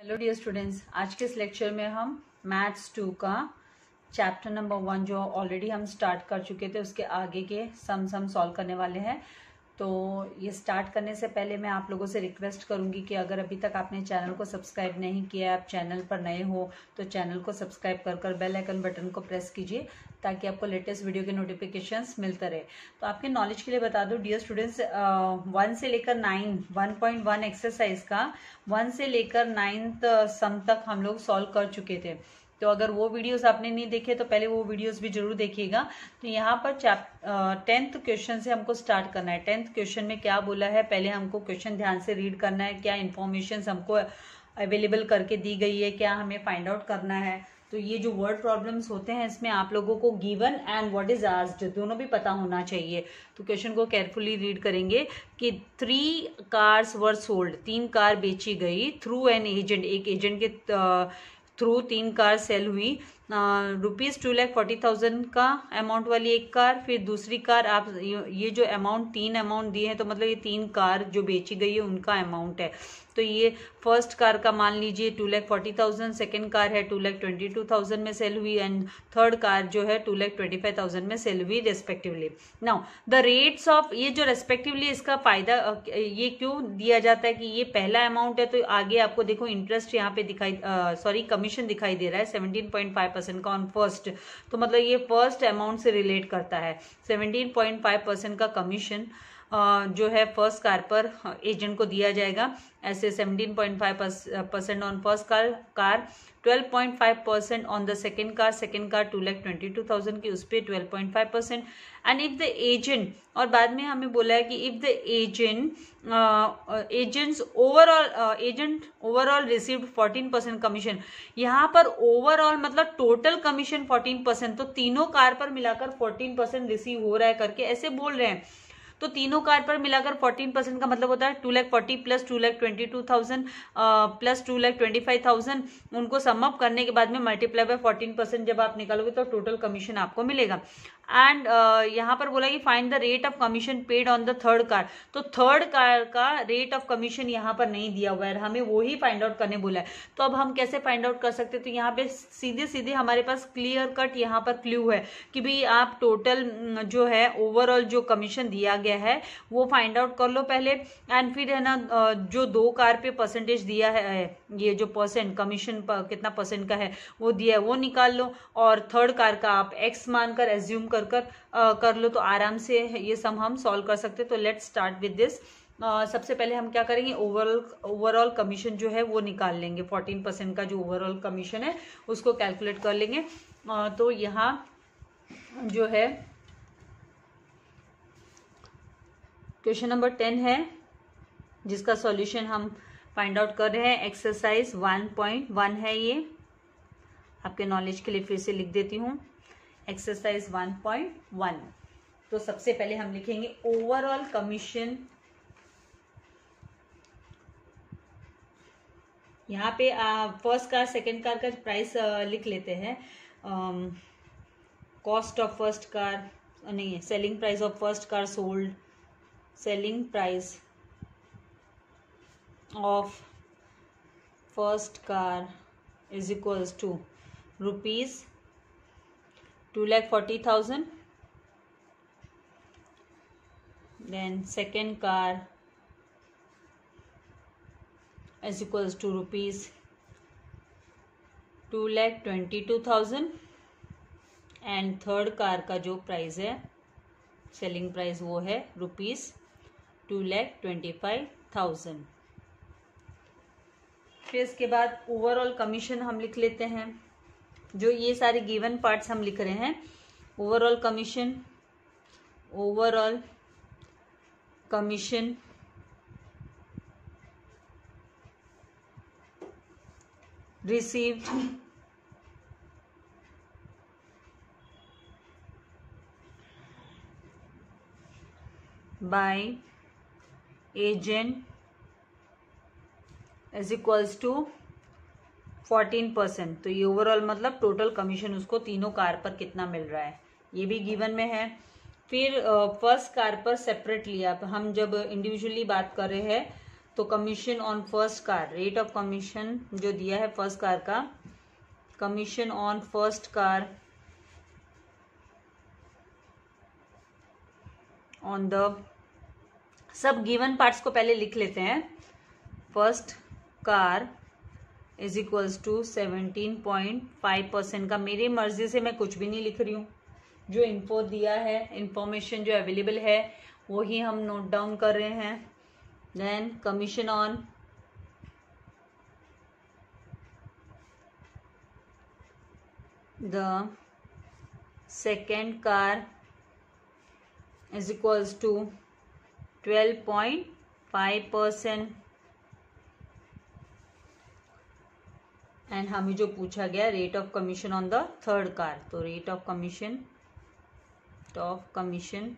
Hello dear students आज के इस लेक्चर में हम मैथ्स टू का चैप्टर नंबर वन जो ऑलरेडी हम स्टार्ट कर चुके थे, उसके आगे के सम सम सॉल्व करने वाले हैं। तो ये स्टार्ट करने से पहले मैं आप लोगों से रिक्वेस्ट करूँगी कि अगर अभी तक आपने चैनल को सब्सक्राइब नहीं किया है, आप चैनल पर नए हो तो चैनल को सब्सक्राइब कर कर बेल आइकन बटन को प्रेस कीजिए ताकि आपको लेटेस्ट वीडियो के नोटिफिकेशंस मिलते रहे। तो आपके नॉलेज के लिए बता दूँ डियर स्टूडेंट्स वन से लेकर nine one point one exercise का वन से लेकर नाइन्थ सम तक हम लोग सॉल्व कर चुके थे। तो अगर वो वीडियोस आपने नहीं देखे तो पहले वो वीडियोस भी ज़रूर देखिएगा। तो यहाँ पर चैप टेंथ क्वेश्चन से हमको स्टार्ट करना है। टेंथ क्वेश्चन में क्या बोला है? पहले हमको क्वेश्चन ध्यान से रीड करना है। क्या इन्फॉर्मेशन हमको अवेलेबल करके दी गई है? क्या हमें फाइंड आउट करना है? तो ये जो वर्ड प्रॉब्लम्स होते हैं, इसमें आप लोगों को given and what is asked दोनों भी पता होना चाहिए। तो क्वेश्चन को केयरफुली रीड करेंगे कि थ्री कार्स वर सोल्ड तीन कार बेची गई थ्रू एन एजेंट एक एजेंट के थ्रू तीन कार सेल हुई। Rupees two lakh forty thousand का अमाउंट वाली एक कार फिर दूसरी कार आप ये जो अमाउंट तीन अमाउंट दिए हैं तो मतलब ये तीन कार जो बेची गई है, उनका अमाउंट है। तो ये फ़र्स्ट कार का मान लीजिए two lakh forty thousand second car है two lakh twenty two thousand में सेल हुई एंड थर्ड कार जो है two lakh twenty five thousand में सेल हुई respectively now the rates of ये जो रेस्पेक्टिवली इसका फ़ायदा ये क्यों दिया जाता है कि ये पहला अमाउंट है? तो आगे आपको देखो इंटरेस्ट यहाँ पे दिखाई सॉरी कमीशन दिखाई दे रहा है सेवनटीन पॉइंट फाइव परसेंट का ऑन फ़र्स्ट तो मतलब ये फ़र्स्ट अमाउंट से रिलेट करता है। सेवनटीन पॉइंट फाइव परसेंट का कमीशन जो है फ़र्स्ट कार पर एजेंट को दिया जाएगा। ऐसे 17.5 percent on first car car 12.5 percent on the second car second car two lakh twenty two thousand की उस पर twelve point five percent and if the agent और बाद में हमें बोला है कि if the agent agents overall agent overall received fourteen percent commission यहाँ पर ओवरऑल मतलब टोटल कमीशन फोर्टीन परसेंट तो तीनों कार पर मिलाकर फोर्टीन परसेंट रिसीव हो रहा है करके, ऐसे बोल रहे हैं। तो तीनों कार पर मिलाकर 14 परसेंट का मतलब होता है two lakh forty plus two lakh twenty two thousand plus two lakh twenty five thousand उनको समअप करने के बाद में मल्टीप्लाई बाय फोर्टीन परसेंट जब आप निकालोगे तो टोटल कमीशन आपको मिलेगा। एंड uh, यहाँ पर बोला कि find the rate of commission paid on the third car तो थर्ड कार का रेट ऑफ़ कमीशन यहाँ पर नहीं दिया हुआ है हमें वो ही फाइंड आउट करने बोला है। तो अब हम कैसे फाइंड आउट कर सकते हैं? तो यहाँ पे सीधे सीधे हमारे पास क्लियर कट यहाँ पर क्ल्यू है कि भाई आप टोटल जो है ओवरऑल जो कमीशन दिया गया है वो फाइंड आउट कर लो पहले। एंड फिर है ना जो दो कार पे परसेंटेज दिया है ये जो परसेंट कमीशन कितना परसेंट का है वो दिया है वो निकाल लो। और थर्ड कार का आप एक्स मानकर एज्यूम कर कर कर कर लो तो आराम से ये सम हम सॉल्व कर सकते तो लेट्स स्टार्ट विद दिस सबसे पहले हम क्या करेंगे? ओवरऑल ओवरऑल कमीशन जो है वो निकाल लेंगे। फोर्टीन परसेंट का जो ओवरऑल कमीशन है, उसको कैलकुलेट कर लेंगे। तो यहाँ जो है क्वेश्चन नंबर टेन है, जिसका सॉल्यूशन हम फाइंड आउट कर रहे हैं। एक्सरसाइज वन पॉइंट वन है ये। आपके नॉलेज के लिए फिर से लिख देती हूँ। एक्सरसाइज 1.1 तो सबसे पहले हम लिखेंगे ओवरऑल कमीशन यहाँ पे फ़र्स्ट कार सेकेंड कार का प्राइस लिख लेते हैं। कॉस्ट ऑफ़ फ़र्स्ट कार नहीं selling price of first car sold selling price of first car is equals to rupees two lakh forty thousand. Then second car to rupees two lakh twenty two thousand and third car का जो price है selling price वो है rupees two lakh twenty five thousand फिर इसके बाद overall commission हम लिख लेते हैं। जो ये सारे गिवन पार्ट्स हम लिख रहे हैं overall commission overall commission received by agent is equals to fourteen percent तो ये ओवरऑल मतलब टोटल कमीशन उसको तीनों कार पर कितना मिल रहा है? ये भी गिवन में है। फिर फ़र्स्ट कार पर सेपरेटली आप, हम जब इंडिविजुअली बात कर रहे हैं तो commission on first car rate of commission जो दिया है फ़र्स्ट कार का commission on first car on the सब गिवन पार्ट्स को पहले लिख लेते हैं। First car is equals to seventeen point five percent का। मेरी मर्ज़ी से मैं कुछ भी नहीं लिख रही हूँ। जो इन्फो दिया है इंफॉर्मेशन जो अवेलेबल है वो ही हम नोट डाउन कर रहे हैं। Then commission on the second car is equals to twelve point five percent and हमें जो पूछा गया rate of commission on the third car तो rate of commission of commission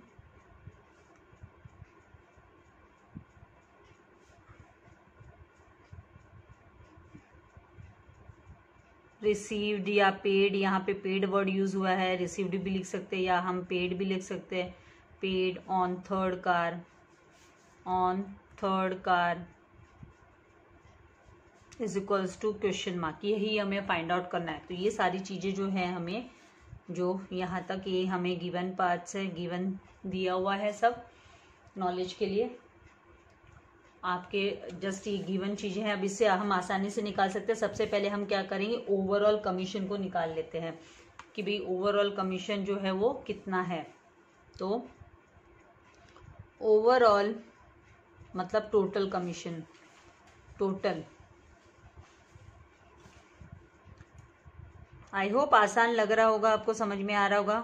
received या पेड यहाँ पे पेड वर्ड यूज़ हुआ है. रिसीव्ड भी लिख सकते हैं या हम पेड भी लिख सकते हैं. Paid on third car on third car is equals to question mark यही हमें फाइंड आउट करना है। तो ये सारी चीज़ें जो है हमें, जो यहाँ तक ये हमें गिवन पार्ट्स है गिवन दिया हुआ है सब नॉलेज के लिए। आपके जस्ट ये गिवन चीज़ें हैं। अब इससे हम आसानी से निकाल सकते हैं। सबसे पहले हम क्या करेंगे? ओवरऑल कमीशन को निकाल लेते हैं कि भाई ओवरऑल कमीशन जो है वो कितना है। तो ओवरऑल मतलब total commission total I hope आसान लग रहा होगा, आपको समझ में आ रहा होगा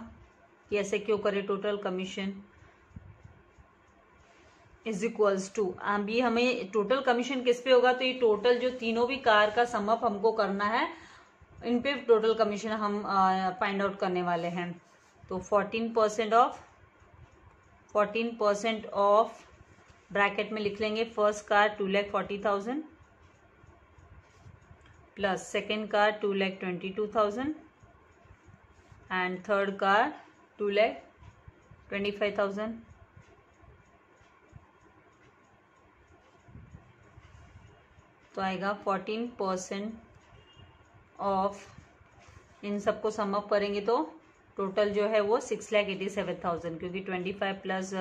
कि ऐसे क्यों करे total commission is equals to अभी हमें टोटल कमीशन किस पे होगा? तो ये टोटल जो तीनों भी कार का समअप हमको करना है, इन पे टोटल कमीशन हम फाइंड आउट करने वाले हैं। तो fourteen percent of fourteen percent of bracket में लिख लेंगे first car two lakh forty thousand plus second car 2 lakh 22,000 and third car 2 lakh 25,000 तो आएगा 14 परसेंट ऑफ़ इन सबको समअप करेंगे तो टोटल जो है वो six lakh eighty seven thousand क्योंकि twenty five plus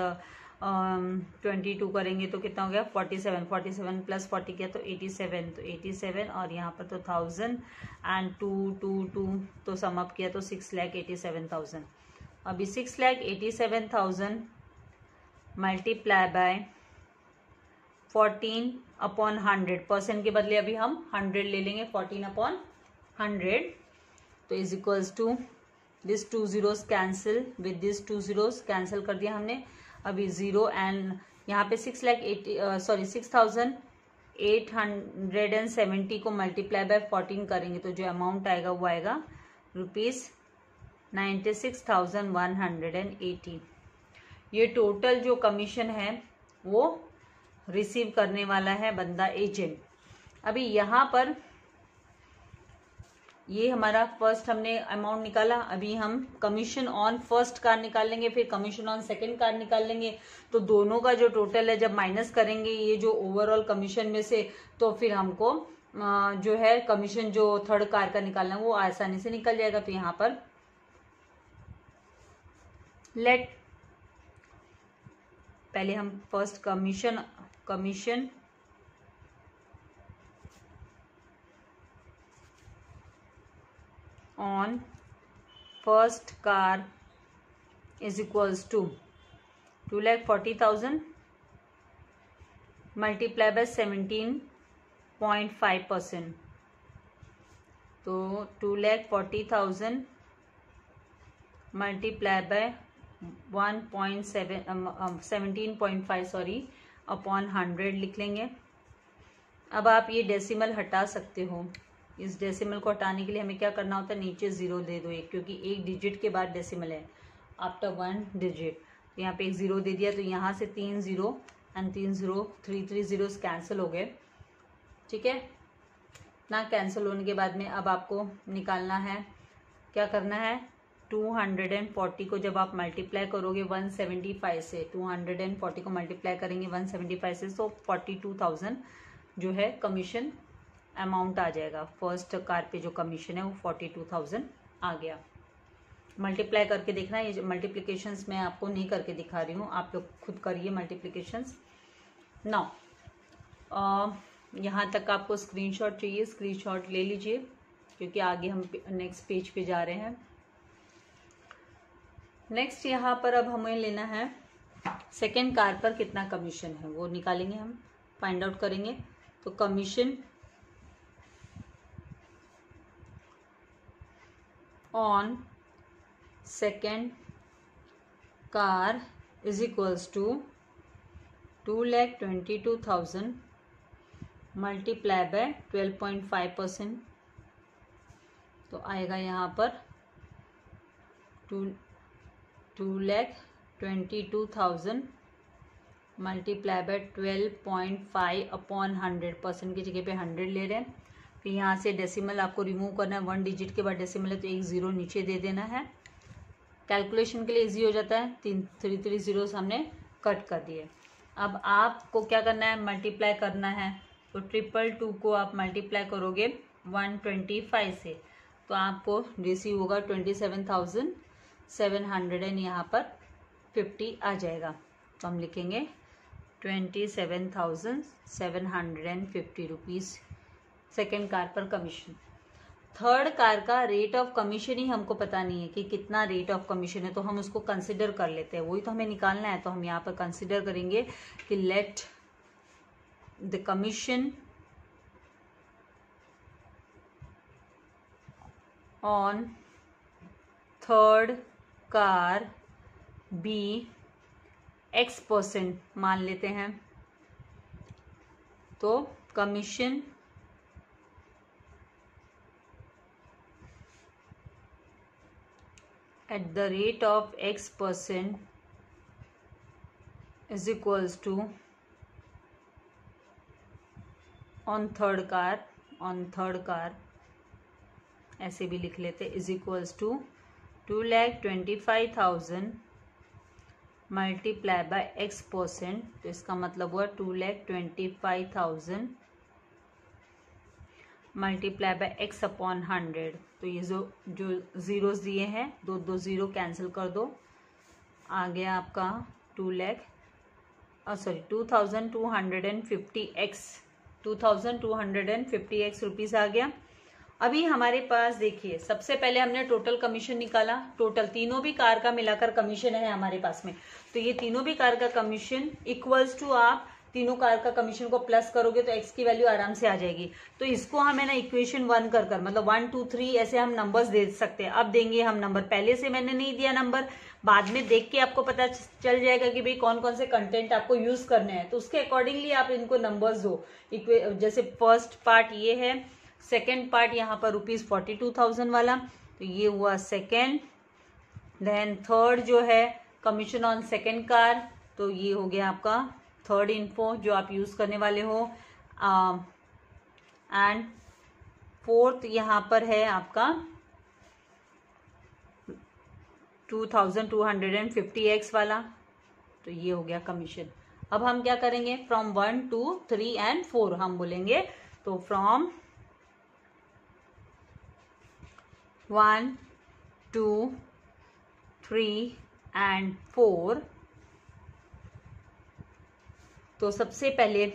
twenty two करेंगे तो कितना हो गया? Forty seven forty seven plus forty किया तो एटी सेवन तो एटी सेवन और यहाँ पर तो thousand and two two two तो समअप किया तो six lakh eighty seven thousand अभी six lakh eighty seven thousand multiply by fourteen upon hundred percent के बदले अभी हम हंड्रेड ले लेंगे फोर्टीन अपॉन हंड्रेड तो is equals to this two zeros cancel with this two zeros cancel कर दिया हमने. अभी ज़ीरो एंड यहाँ पे six lakh eighty sorry six thousand eight hundred and seventy को मल्टीप्लाई बाय फोर्टीन करेंगे तो जो अमाउंट आएगा वो आएगा rupees ninety six thousand one hundred and eighty ये टोटल जो कमीशन है वो रिसीव करने वाला है बंदा एजेंट अभी यहाँ पर ये हमारा फ़र्स्ट हमने अमाउंट निकाला, अभी हम कमीशन ऑन फ़र्स्ट कार निकाल लेंगे फिर कमीशन ऑन सेकंड कार निकाल लेंगे तो दोनों का जो टोटल है, जब माइनस करेंगे, ये जो ओवरऑल कमीशन में से तो फिर हमको जो है कमीशन जो थर्ड कार का निकालना है, वो आसानी से निकल जाएगा। तो यहाँ पर लेट पहले हम first commission commission on first car is equals to 2 lakh 40,000 multiply by 17.5 percent. तो two lakh forty thousand multiply by one point seven seventeen point five sorry upon hundred लिख लेंगे। अब आप ये डेसिमल हटा सकते हो। इस डेसिमल को हटाने के लिए हमें क्या करना होता है? नीचे ज़ीरो दे दो एक क्योंकि एक डिजिट के बाद डेसिमल है। आफ्टर वन डिजिट तो यहाँ पे एक ज़ीरो दे दिया तो यहाँ से तीन ज़ीरो एंड तीन zero three three zero cancel हो गए। ठीक है? ना कैंसिल होने के बाद में अब आपको निकालना है। क्या करना है? 240 को जब आप मल्टीप्लाई करोगे 175 से 240 को मल्टीप्लाई करेंगे 175 से तो 42,000 जो है कमीशन अमाउंट आ जाएगा। फ़र्स्ट कार पे जो कमीशन है वो 42,000 आ गया। मल्टीप्लाई करके देखना ये मल्टीप्लीकेशंस मैं आपको नहीं करके दिखा रही हूँ आप लोग खुद करिए मल्टीप्लीकेशंस नाउ यहाँ तक आपको स्क्रीनशॉट चाहिए स्क्रीनशॉट ले लीजिए क्योंकि आगे हम नेक्स्ट पेज पे जा रहे हैं। नेक्स्ट यहाँ पर अब हमें लेना है सेकेंड कार पर कितना कमीशन है वो निकालेंगे हम फाइंड आउट करेंगे। तो commission car is equals to two lakh twenty two thousand multiply by twelve point five percent तो आएगा यहाँ पर two two lakh twenty two thousand multiply by twelve point five upon hundred percent की जगह पे hundred ले रहे हैं। फिर यहाँ से डेसिमल आपको रिमूव करना है वन डिजिट के बाद डेसिमल है तो एक ज़ीरो नीचे दे देना है। कैलकुलेशन के लिए इजी हो जाता है, तीन थ्री थ्री ज़ीरो हमने कट कर दिए। अब आपको क्या करना है? मल्टीप्लाई करना है। तो ट्रिपल टू को आप मल्टीप्लाई करोगे वन ट्वेंटी फाइव से। तो आपको रिसीव होगा twenty seven thousand seven hundred and यहाँ पर फिफ्टी आ जाएगा। तो हम लिखेंगे twenty seven thousand seven hundred and fifty rupees second car पर कमीशन थर्ड कार का रेट ऑफ़ कमीशन ही हमको पता नहीं है कि कितना रेट ऑफ़ कमीशन है तो हम उसको कंसिडर कर लेते हैं। वही तो हमें निकालना है तो हम यहाँ पर कंसिडर करेंगे कि let the commission on third car be x percent मान लेते हैं। तो commission at the rate of x percent is equals to on third car, on third car, ऐसे भी लिख लेते is equals to two lakh twenty five thousand multiply by x percent तो इसका मतलब हुआ two lakh twenty five thousand multiply by x upon hundred तो ये जो जो ज़ीरोज़ दिए हैं, दो दो ज़ीरो कैंसिल कर दो। आ गया आपका two lakh sorry two thousand two hundred and fifty x two thousand two hundred and fifty x rupees आ गया। अभी हमारे पास देखिए, सबसे पहले हमने टोटल कमीशन निकाला। टोटल तीनों भी कार का मिलाकर कमीशन है हमारे पास में। तो ये तीनों भी कार का कमीशन इक्वल्स टू आप तीनों कार का कमीशन को प्लस करोगे तो एक्स की वैल्यू आराम से आ जाएगी। तो इसको हमें ना इक्वेशन वन कर कर मतलब वन टू थ्री ऐसे हम नंबर्स दे सकते हैं। अब देंगे हम नंबर पहले से मैंने नहीं दिया नंबर बाद में देख के आपको पता चल जाएगा कि भाई कौन कौन से कंटेंट आपको यूज़ करने हैं। तो उसके अकॉर्डिंगली आप इनको नंबर्स दो। जैसे फ़र्स्ट पार्ट ये है सेकेंड पार्ट यहाँ पर रुपीज़ फोर्टी टू थाउज़ेंड वाला तो ये हुआ सेकेंड देन थर्ड जो है कमीशन ऑन सेकेंड कार तो ये हो गया आपका थर्ड इन्फो जो आप यूज़ करने वाले हो एंड फोर्थ यहाँ पर है आपका two thousand two hundred and fifty x वाला। तो ये हो गया कमीशन अब हम क्या करेंगे? From one two three and four हम बोलेंगे। तो from one two three and four तो सबसे पहले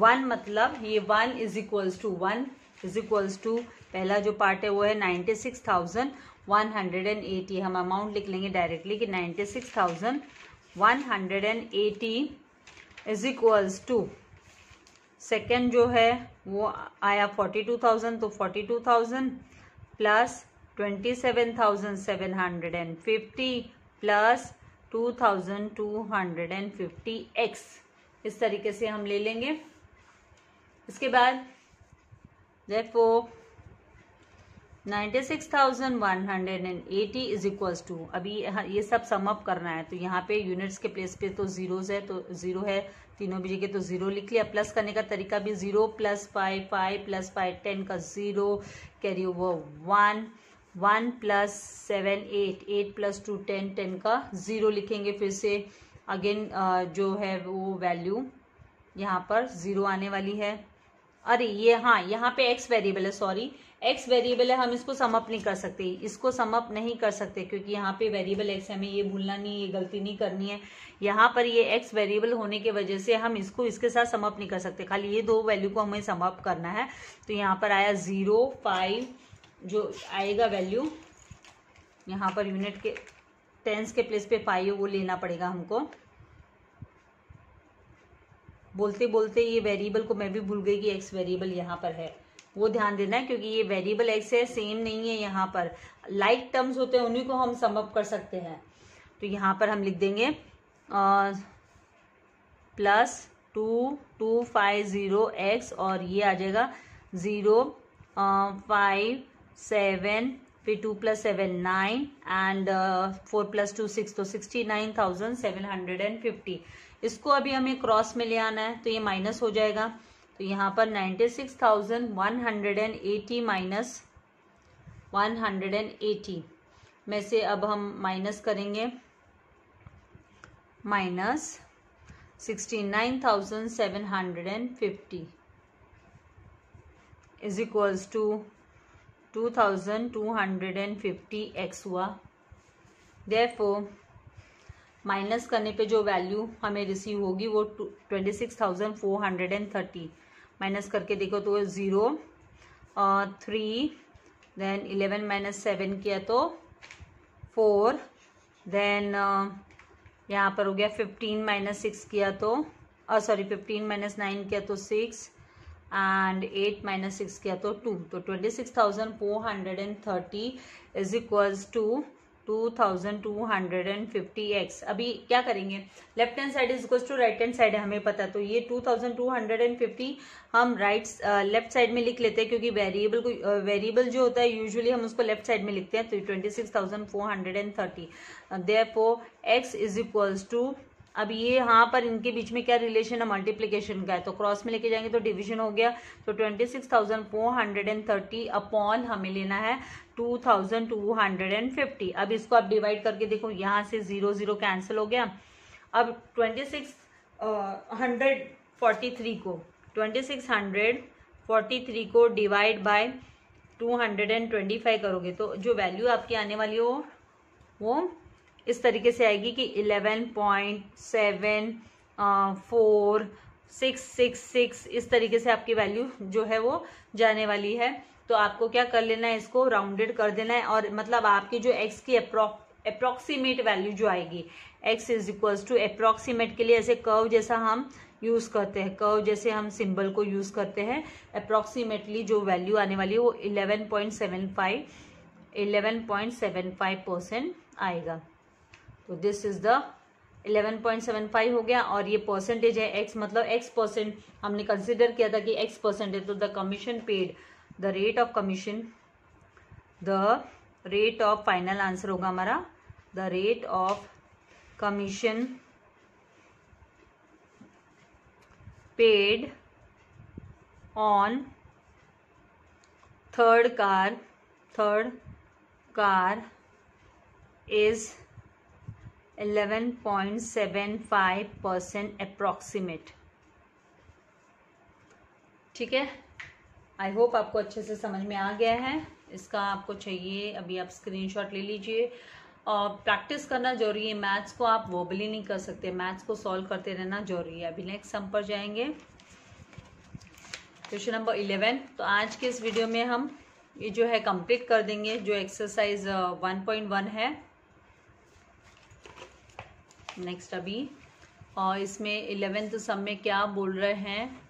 वन मतलब ये one is equals to one is equals to पहला जो पार्ट है वो है ninety six thousand one hundred and eighty हम अमाउंट लिख लेंगे डायरेक्टली कि ninety six thousand one hundred and eighty is equals to second जो है वो आया फोर्टी टू थाउज़ेंड तो forty two thousand plus twenty seven thousand seven hundred and fifty plus two thousand two hundred and fifty x इस तरीके से हम ले लेंगे। इसके बाद and eighty is equals to अभी ये सब समअप करना है तो यहाँ पे यूनिट्स के प्लेस पे तो जीरोज है तो ज़ीरो है, तीनों भी जगह तो ज़ीरो लिख लिया। प्लस करने का तरीका भी zero plus five five plus five ten का zero carry over one one plus seven eight eight plus two ten ten का ज़ीरो लिखेंगे फिर से। अगेन जो है वो वैल्यू यहाँ पर ज़ीरो आने वाली है। अरे, ये हाँ यहाँ पे एक्स वेरिएबल है सॉरी एक्स वेरिएबल है, हम इसको समअप नहीं कर सकते। इसको समअप नहीं कर सकते, क्योंकि यहाँ पे वेरिएबल एक्स हमें ये भूलना नहीं, ये गलती नहीं करनी है। यहाँ पर ये एक्स वेरिएबल होने की वजह से हम इसको इसके साथ समअप नहीं कर सकते। खाली ये दो वैल्यू को हमें समअप करना है। तो यहाँ पर आया ज़ीरो फाइव जो आएगा वैल्यू यहाँ पर यूनिट के टेंस के प्लेस पे फाइव वो लेना पड़ेगा हमको। बोलते बोलते ये वेरिएबल को मैं भी भूल गई कि एक्स वेरिएबल यहाँ पर है। वो ध्यान देना है क्योंकि ये वेरिएबल एक्स है सेम नहीं है यहाँ पर। लाइक like टर्म्स होते हैं उन्हीं को हम समअप कर सकते हैं। तो यहाँ पर हम लिख देंगे आ, plus two two five zero x और ये आ जाएगा ज़ीरो फाइव सेवन फिर two plus seven nine and four plus two six तो sixty nine thousand seven hundred and fifty इसको अभी हमें क्रॉस में ले आना है तो ये माइनस हो जाएगा। तो यहाँ पर ninety six thousand one hundred and eighty minus one hundred and eighty में से अब हम माइनस करेंगे। Minus sixty nine thousand seven hundred and fifty is equals to two thousand two hundred and fifty x हुआ। Therefore minus करने पे जो value हमें रिसीव होगी वो twenty six thousand four hundred and thirty minus करके देखो तो zero three then eleven minus seven किया तो फोर देन यहाँ पर हो गया फिफ्टीन माइनस सिक्स किया तो सॉरी फिफ्टीन माइनस नाइन किया तो six and eight minus six किया तो टू तो twenty six thousand four hundred and thirty is equals to two thousand two hundred and fifty x अभी क्या करेंगे? Left hand side is equals to right hand side हमें पता तो ये two thousand two hundred and fifty हम right left side में लिख लेते हैं क्योंकि वेरिएबल को वेरिएबल uh, जो होता है यूजुअली हम उसको लेफ़्ट साइड में लिखते हैं तो twenty six thousand four hundred and thirty therefore x is equals to अब ये यहाँ पर इनके बीच में क्या रिलेशन है? मल्टीप्लीकेशन का है। तो क्रॉस में लेके जाएँगे तो डिवीज़न हो गया। तो twenty six thousand four hundred and thirty upon हमें लेना है two thousand two hundred and fifty अब इसको आप डिवाइड करके देखो, यहाँ से ज़ीरो ज़ीरो कैंसिल हो गया। अब twenty six hundred forty three को twenty six hundred forty three को divide by two hundred and twenty five करोगे। तो जो वैल्यू आपकी आने वाली हो, वो इस तरीके से आएगी कि eleven point seven four, six six six, इस तरीके से आपकी वैल्यू जो है वो जाने वाली है। तो आपको क्या कर लेना है, इसको राउंडेड कर देना है और मतलब आपकी जो एक्स की अप्रोक्सीमेट वैल्यू जो आएगी x is equals to approximate के लिए ऐसे कर्व जैसा हम यूज़ करते हैं। कर्व जैसे हम सिंबल को यूज़ करते हैं अप्रोक्सीमेटली जो वैल्यू आने वाली है वो eleven point seven five eleven point seven five percent आएगा। तो दिस इज़ द 11.75 हो गया और ये परसेंटेज है एक्स मतलब एक्स परसेंट हमने कंसिडर किया था कि एक्स परसेंट है तो the commission paid the rate of commission the rate of final answer होगा हमारा the rate of commission paid on third car third car is 11.75 percent approximate ठीक है? आई होप आपको अच्छे से समझ में आ गया है। इसका आपको चाहिए, अभी आप स्क्रीनशॉट ले लीजिए। और प्रैक्टिस करना ज़रूरी है। मैथ्स को आप वोबली नहीं कर सकते। मैथ्स को सॉल्व करते रहना ज़रूरी है। अभी नेक्स्ट सम पर जाएँगे। क्वेश्चन नंबर इलेवन तो आज के इस वीडियो में हम ये जो है कंप्लीट कर देंगे, जो एक्सरसाइज वन पॉइंट वन है। नेक्स्ट अभी। और इसमें इलेवेंथ सम में क्या बोल रहे हैं?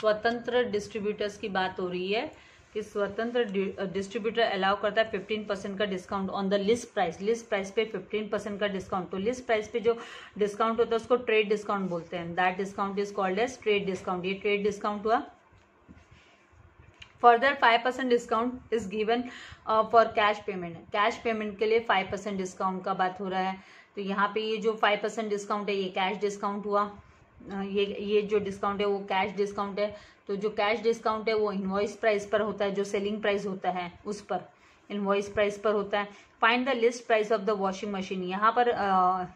स्वतंत्र डिस्ट्रीब्यूटर्स की बात हो रही है कि स्वतंत्र डिस्ट्रीब्यूटर अलाउ करता है फिफ्टीन परसेंट का discount on the list price list price पे फिफ्टीन परसेंट का डिस्काउंट तो लिस्ट प्राइस पे जो डिस्काउंट होता है, उसको ट्रेड डिस्काउंट बोलते हैं। That discount is called as trade discount ये ट्रेड डिस्काउंट हुआ। Further five percent discount is given for cash payment cash payment के लिए फाइव परसेंट डिस्काउंट का बात हो रहा है। तो यहाँ पे ये जो फाइव परसेंट डिस्काउंट है ये कैश डिस्काउंट हुआ। ये ये जो डिस्काउंट है वो कैश डिस्काउंट है। तो जो कैश डिस्काउंट है वो इन्वॉइस प्राइस पर होता है जो सेलिंग प्राइस होता है उस पर इनवॉइस प्राइस पर होता है। Find the list price of the washing machine यहाँ पर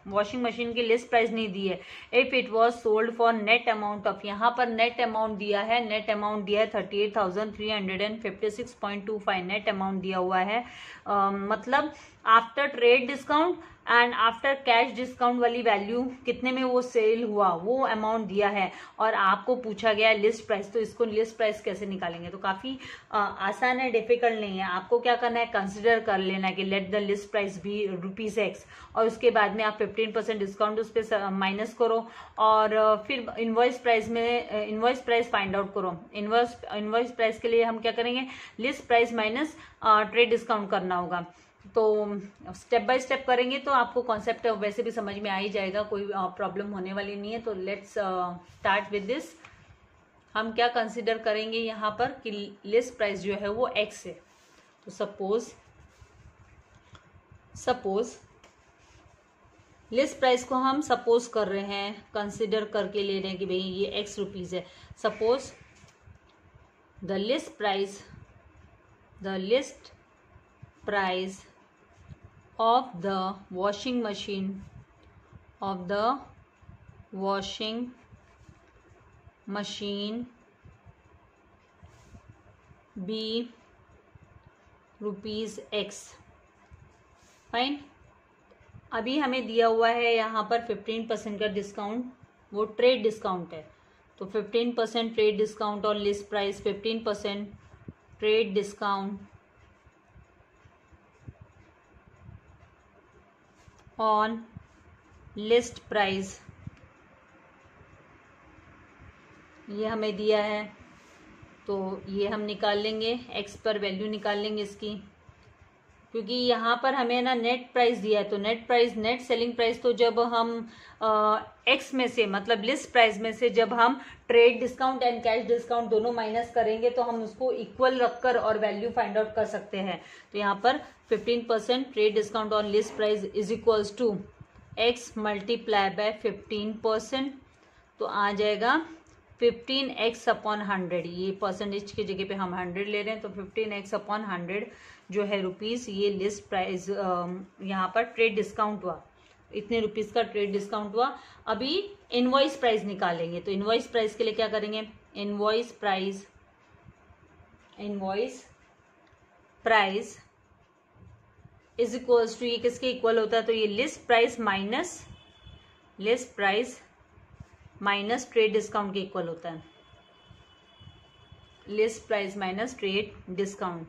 वॉशिंग uh, मशीन की लिस्ट प्राइस नहीं दी है। If it was sold for net amount of यहाँ पर नेट अमाउंट दिया है नेट अमाउंट दिया है thirty eight thousand three hundred and fifty six point two five net amount दिया हुआ है। uh, मतलब after trade discount and after cash discount वाली वैल्यू कितने में वो सेल हुआ, वो अमाउंट दिया है। और आपको पूछा गया लिस्ट प्राइस तो इसको लिस्ट प्राइस कैसे निकालेंगे? तो काफ़ी आसान है डिफ़िकल्ट नहीं है। आपको क्या करना है? कंसिडर कर लेना है कि let the list price be rupees x और उसके बाद में आप फिफ्टीन परसेंट डिस्काउंट उस पर माइनस करो। और फिर इनवॉइस प्राइस में इनवॉइस प्राइस फाइंड आउट करो। इनवॉइस इनवॉइस प्राइस के लिए हम क्या करेंगे? List price minus trade discount करना होगा। तो स्टेप बाय स्टेप करेंगे तो आपको कॉन्सेप्ट वैसे भी समझ में आ ही जाएगा, कोई प्रॉब्लम होने वाली नहीं है। तो लेट्स स्टार्ट विद दिस हम क्या कंसिडर करेंगे यहाँ पर कि लिस्ट प्राइस जो है वो एक्स है। तो सपोज़ सपोज़ लिस्ट प्राइस को हम सपोज़ कर रहे हैं कंसिडर करके ले रहे हैं कि भाई ये एक्स रुपीज़ है। Suppose the list price the list price of the washing machine, of the washing machine be rupees x fine अभी हमें दिया हुआ है यहाँ पर फिफ्टीन परसेंट का डिस्काउंट वो ट्रेड डिस्काउंट है। तो फिफ्टीन परसेंट ट्रेड डिस्काउंट और list price fifteen percent trade discount on list price ये हमें दिया है तो ये हम निकाल लेंगे एक्स पर वैल्यू निकाल लेंगे इसकी। क्योंकि यहाँ पर हमें ना नेट प्राइस दिया है तो net price net selling price तो जब हम एक्स में से मतलब लिस्ट प्राइस में से जब हम trade discount and cash discount दोनों माइनस करेंगे तो हम उसको इक्वल रखकर और वैल्यू फाइंड आउट कर सकते हैं। तो यहाँ पर 15 percent trade discount on list price is equals to x multiply by fifteen percent तो आ जाएगा फिफ्टीन एक्स अपॉन हंड्रेड ये परसेंटेज की जगह पे हम हंड्रेड ले रहे हैं तो फिफ्टीन एक्स अपॉन हंड्रेड जो है रुपीज़ ये लिस्ट प्राइस यहाँ पर ट्रेड डिस्काउंट हुआ। इतने रुपीज़ का ट्रेड डिस्काउंट हुआ। अभी इनवॉइस प्राइस निकालेंगे। तो इनवॉइस प्राइस के लिए क्या करेंगे? Invoice price invoice price is equals to ये किसके इक्वल होता है? तो ये list price minus list price minus trade discount के इक्वल होता है। List price minus trade discount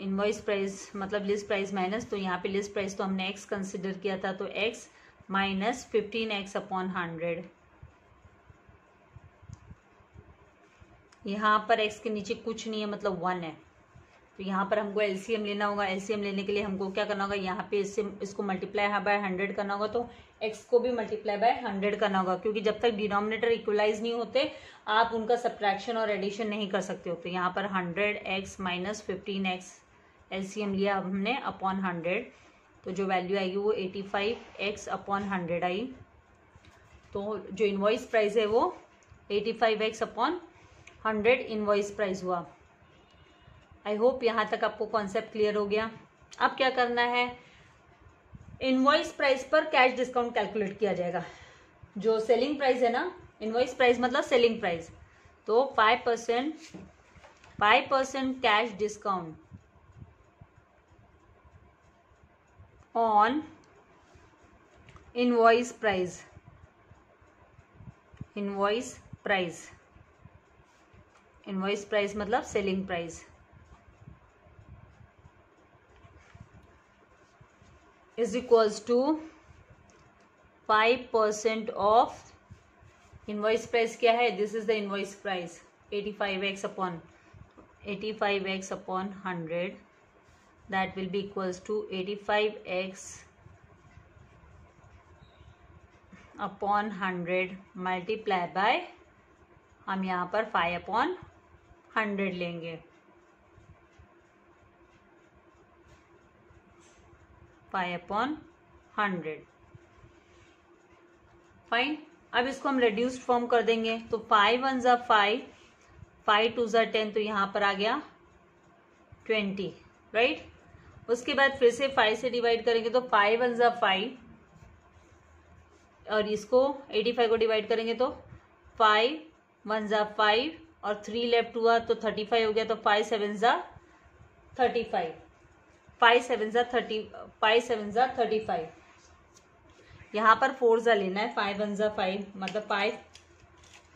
invoice price मतलब लिस्ट प्राइस माइनस तो यहाँ पे लिस्ट प्राइस तो हमने एक्स कंसिडर किया था तो x minus fifteen x upon hundred यहाँ पर एक्स के नीचे कुछ नहीं है मतलब वन है। तो यहाँ पर हमको एलसीएम लेना होगा। एलसीएम लेने के लिए हमको क्या करना होगा? यहाँ पे इससे, इसको मल्टीप्लाई बाय हंड्रेड करना होगा तो एक्स को भी मल्टीप्लाई बाय हंड्रेड करना होगा, क्योंकि जब तक डिनोमिनेटर इक्वलाइज नहीं होते, आप उनका सब्ट्रैक्शन और एडिशन नहीं कर सकते हो। तो यहाँ पर hundred x minus fifteen x LCM लिया अब हमने अपॉन हंड्रेड तो जो वैल्यू आएगी वो eighty five x upon hundred आई। तो जो इन्वॉइस प्राइस है वो eighty five x upon hundred invoice price हुआ। आई होप यहाँ तक आपको कॉन्सेप्ट क्लियर हो गया। अब क्या करना है? इनवॉइस प्राइस पर कैश डिस्काउंट कैलकुलेट किया जाएगा। जो सेलिंग प्राइस है ना इनवॉइस प्राइस मतलब सेलिंग प्राइस तो five percent five percent cash discount on invoice price invoice price invoice price मतलब selling price is equals to five percent of invoice price क्या है? This is the invoice price eighty five x upon eighty five x upon hundred that will be equals to 85x upon hundred multiply by हम यहाँ पर five upon hundred लेंगे। Five upon hundred fine अब इसको हम reduced form कर देंगे। तो फाइव वन ज़ा फाइव फाइव टू ज़ा टेन तो यहाँ पर आ गया ट्वेंटी राइट उसके बाद फिर से फाइव से डिवाइड करेंगे तो फाइव वन ज़ा फाइव और इसको एटी फाइव को डिवाइड करेंगे तो फाइव वन ज़ा फाइव और थ्री लेफ़्ट हुआ तो थर्टी फाइव हो गया तो फाइव सेवन ज़ा थर्टी फाइव फाइव सेवन ज़ा थर्टी फाइव सेवन ज़ा थर्टी फाइव यहाँ पर फोर ज़ा लेना है फाइव वन ज़ा फाइव मतलब फाइव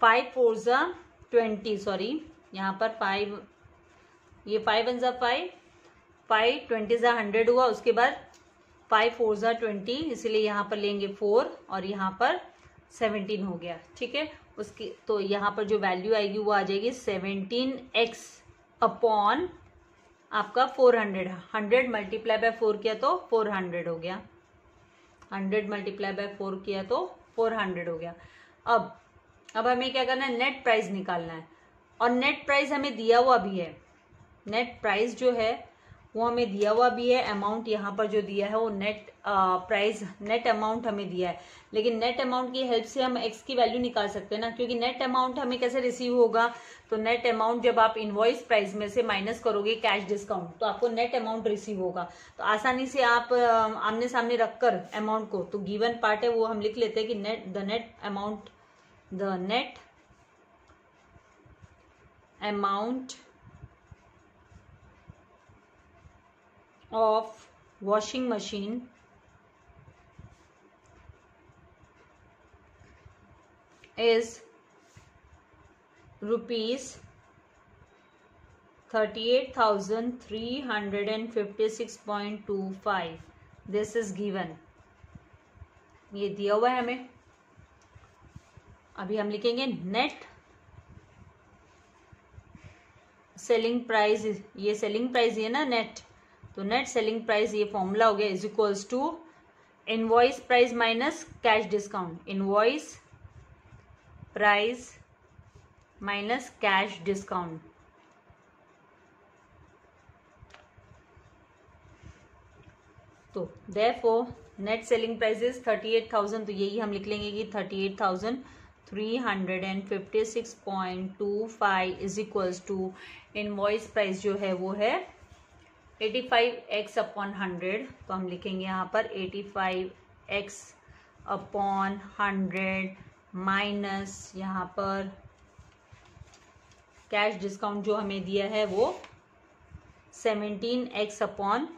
फाइव फोर ज़ा ट्वेंटी सॉरी यहाँ पर फाइव ये फाइव वन ज़ा फाइव फाइव ट्वेंटी ज़ा हंड्रेड हुआ, उसके बाद फाइव फोर ज़ा ट्वेंटी, इसीलिए यहाँ पर लेंगे फोर और यहाँ पर सेवनटीन हो गया, ठीक है? उसकी तो यहाँ पर जो वैल्यू आएगी वो आ जाएगी सेवनटीन एक्स अपॉन आपका four hundred hundred multiply by four किया तो फोर हंड्रेड हो गया, हंड्रेड मल्टीप्लाई बाय फोर किया तो फोर हंड्रेड हो गया। अब अब हमें क्या करना है? नेट प्राइस निकालना है, और नेट प्राइस हमें दिया हुआ भी है, नेट प्राइस जो है वो हमें दिया हुआ भी है अमाउंट यहाँ पर जो दिया है वो नेट प्राइस नेट अमाउंट हमें दिया है। लेकिन नेट अमाउंट की हेल्प से हम एक्स की वैल्यू निकाल सकते हैं ना, क्योंकि नेट अमाउंट हमें कैसे रिसीव होगा? तो नेट अमाउंट जब आप इनवॉइस प्राइस में से माइनस करोगे कैश डिस्काउंट तो आपको नेट अमाउंट रिसीव होगा। तो आसानी से आप आमने सामने रखकर अमाउंट को तो गिवन पार्ट है वो हम लिख लेते हैं कि net the net amount the net amount of washing machine. Is rupees 38,356.25 this is given. ये दिया हुआ है हमें। अभी हम लिखेंगे नेट सेलिंग प्राइस ये सेलिंग प्राइस ये ना नेट तो नेट सेलिंग प्राइस ये फॉर्मूला हो गया is equals to invoice price minus cash discount invoice price minus cash discount तो दे therefore net selling price is thirty eight thousand तो यही हम लिख लेंगे कि thirty eight thousand three hundred and fifty six point two five is equals to invoice price जो है वो है eighty five x upon hundred तो हम लिखेंगे यहाँ पर eighty five x upon hundred minus यहाँ पर कैश डिस्काउंट जो हमें दिया है वो सेवनटीन एक्स अपॉन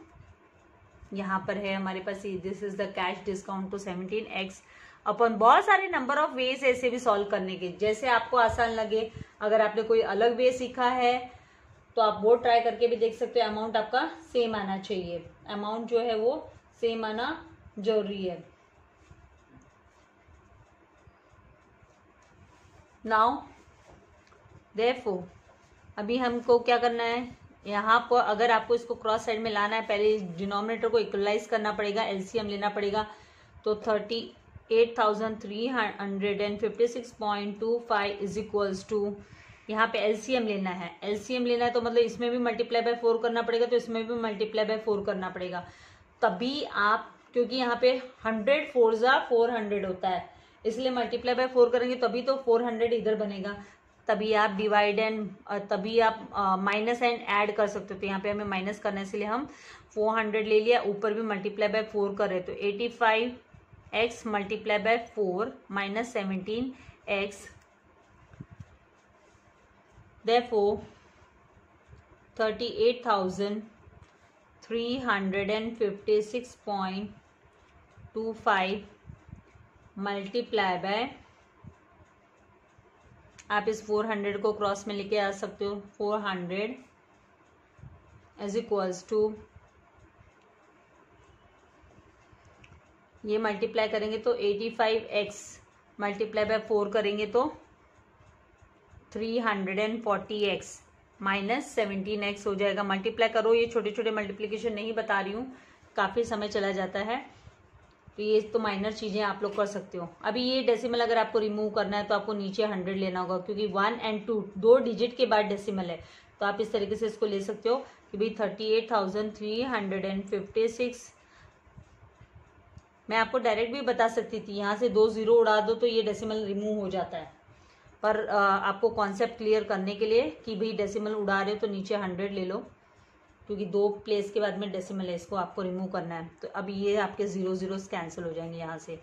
यहाँ पर है हमारे पास this is the cash discount to seventeen x upon बहुत सारे नंबर ऑफ़ वेज ऐसे भी सॉल्व करने के, जैसे आपको आसान लगे, अगर आपने कोई अलग वे सीखा है तो आप वो ट्राई करके भी देख सकते हो अमाउंट आपका सेम आना चाहिए। अमाउंट जो है वो सेम आना ज़रूरी है। नाउ देखो अभी हमको क्या करना है? यहाँ पर अगर आपको इसको क्रॉस साइड में लाना है, पहले डिनोमिनेटर को इक्वलाइज करना पड़ेगा एलसीएम लेना पड़ेगा तो thirty eight thousand three hundred and fifty six point two five is equals to यहाँ पे एलसीएम लेना है। एलसीएम लेना है तो मतलब इसमें भी मल्टीप्लाई बाय फोर करना पड़ेगा तो इसमें भी मल्टीप्लाई बाय फोर करना पड़ेगा। तभी आप, क्योंकि यहाँ पे हंड्रेड फोर ज़ा फोर हंड्रेड होता है, इसलिए मल्टीप्लाई बाय फोर करेंगे, तभी तो फोर हंड्रेड इधर बनेगा। तभी आप डिवाइड एंड तभी आप माइनस एंड ऐड कर सकते हो। तो यहाँ पे हमें माइनस करना है, इसलिए हम फोर हंड्रेड ले लिया, ऊपर भी मल्टीप्लाई बाय फोर कर रहे तो eighty five x multiply by four minus seventeen x therefore 38356.25 multiply by आप इस 400 को क्रॉस में लेके आ सकते हो 400 इज़ इक्वल्स टू ये मल्टीप्लाई करेंगे तो 85x मल्टीप्लाई बाय फोर करेंगे तो three hundred and forty x minus seventeen x हो जाएगा। मल्टीप्लाई करो, ये छोटे छोटे मल्टीप्लीकेशन नहीं बता रही हूँ। काफ़ी समय चला जाता है। तो ये तो माइनर चीज़ें आप लोग कर सकते हो। अभी ये डेसिमल अगर आपको रिमूव करना है तो आपको नीचे हंड्रेड लेना होगा, क्योंकि वन एंड टू दो डिजिट के बाद डेसिमल है। तो आप इस तरीके से इसको ले सकते हो कि भाई thirty eight thousand three hundred and fifty six मैं आपको डायरेक्ट भी बता सकती थी, यहाँ से दो ज़ीरो उड़ा दो तो ये डेसिमल रिमूव हो जाता है। पर आपको कॉन्सेप्ट क्लियर करने के लिए कि भाई डेसिमल उड़ा रहे हो तो नीचे हंड्रेड ले लो, क्योंकि दो प्लेस के बाद में डेसिमल है, इसको आपको रिमूव करना है। तो अब ये आपके ज़ीरो ज़ीरो कैंसिल हो जाएँगे यहाँ से।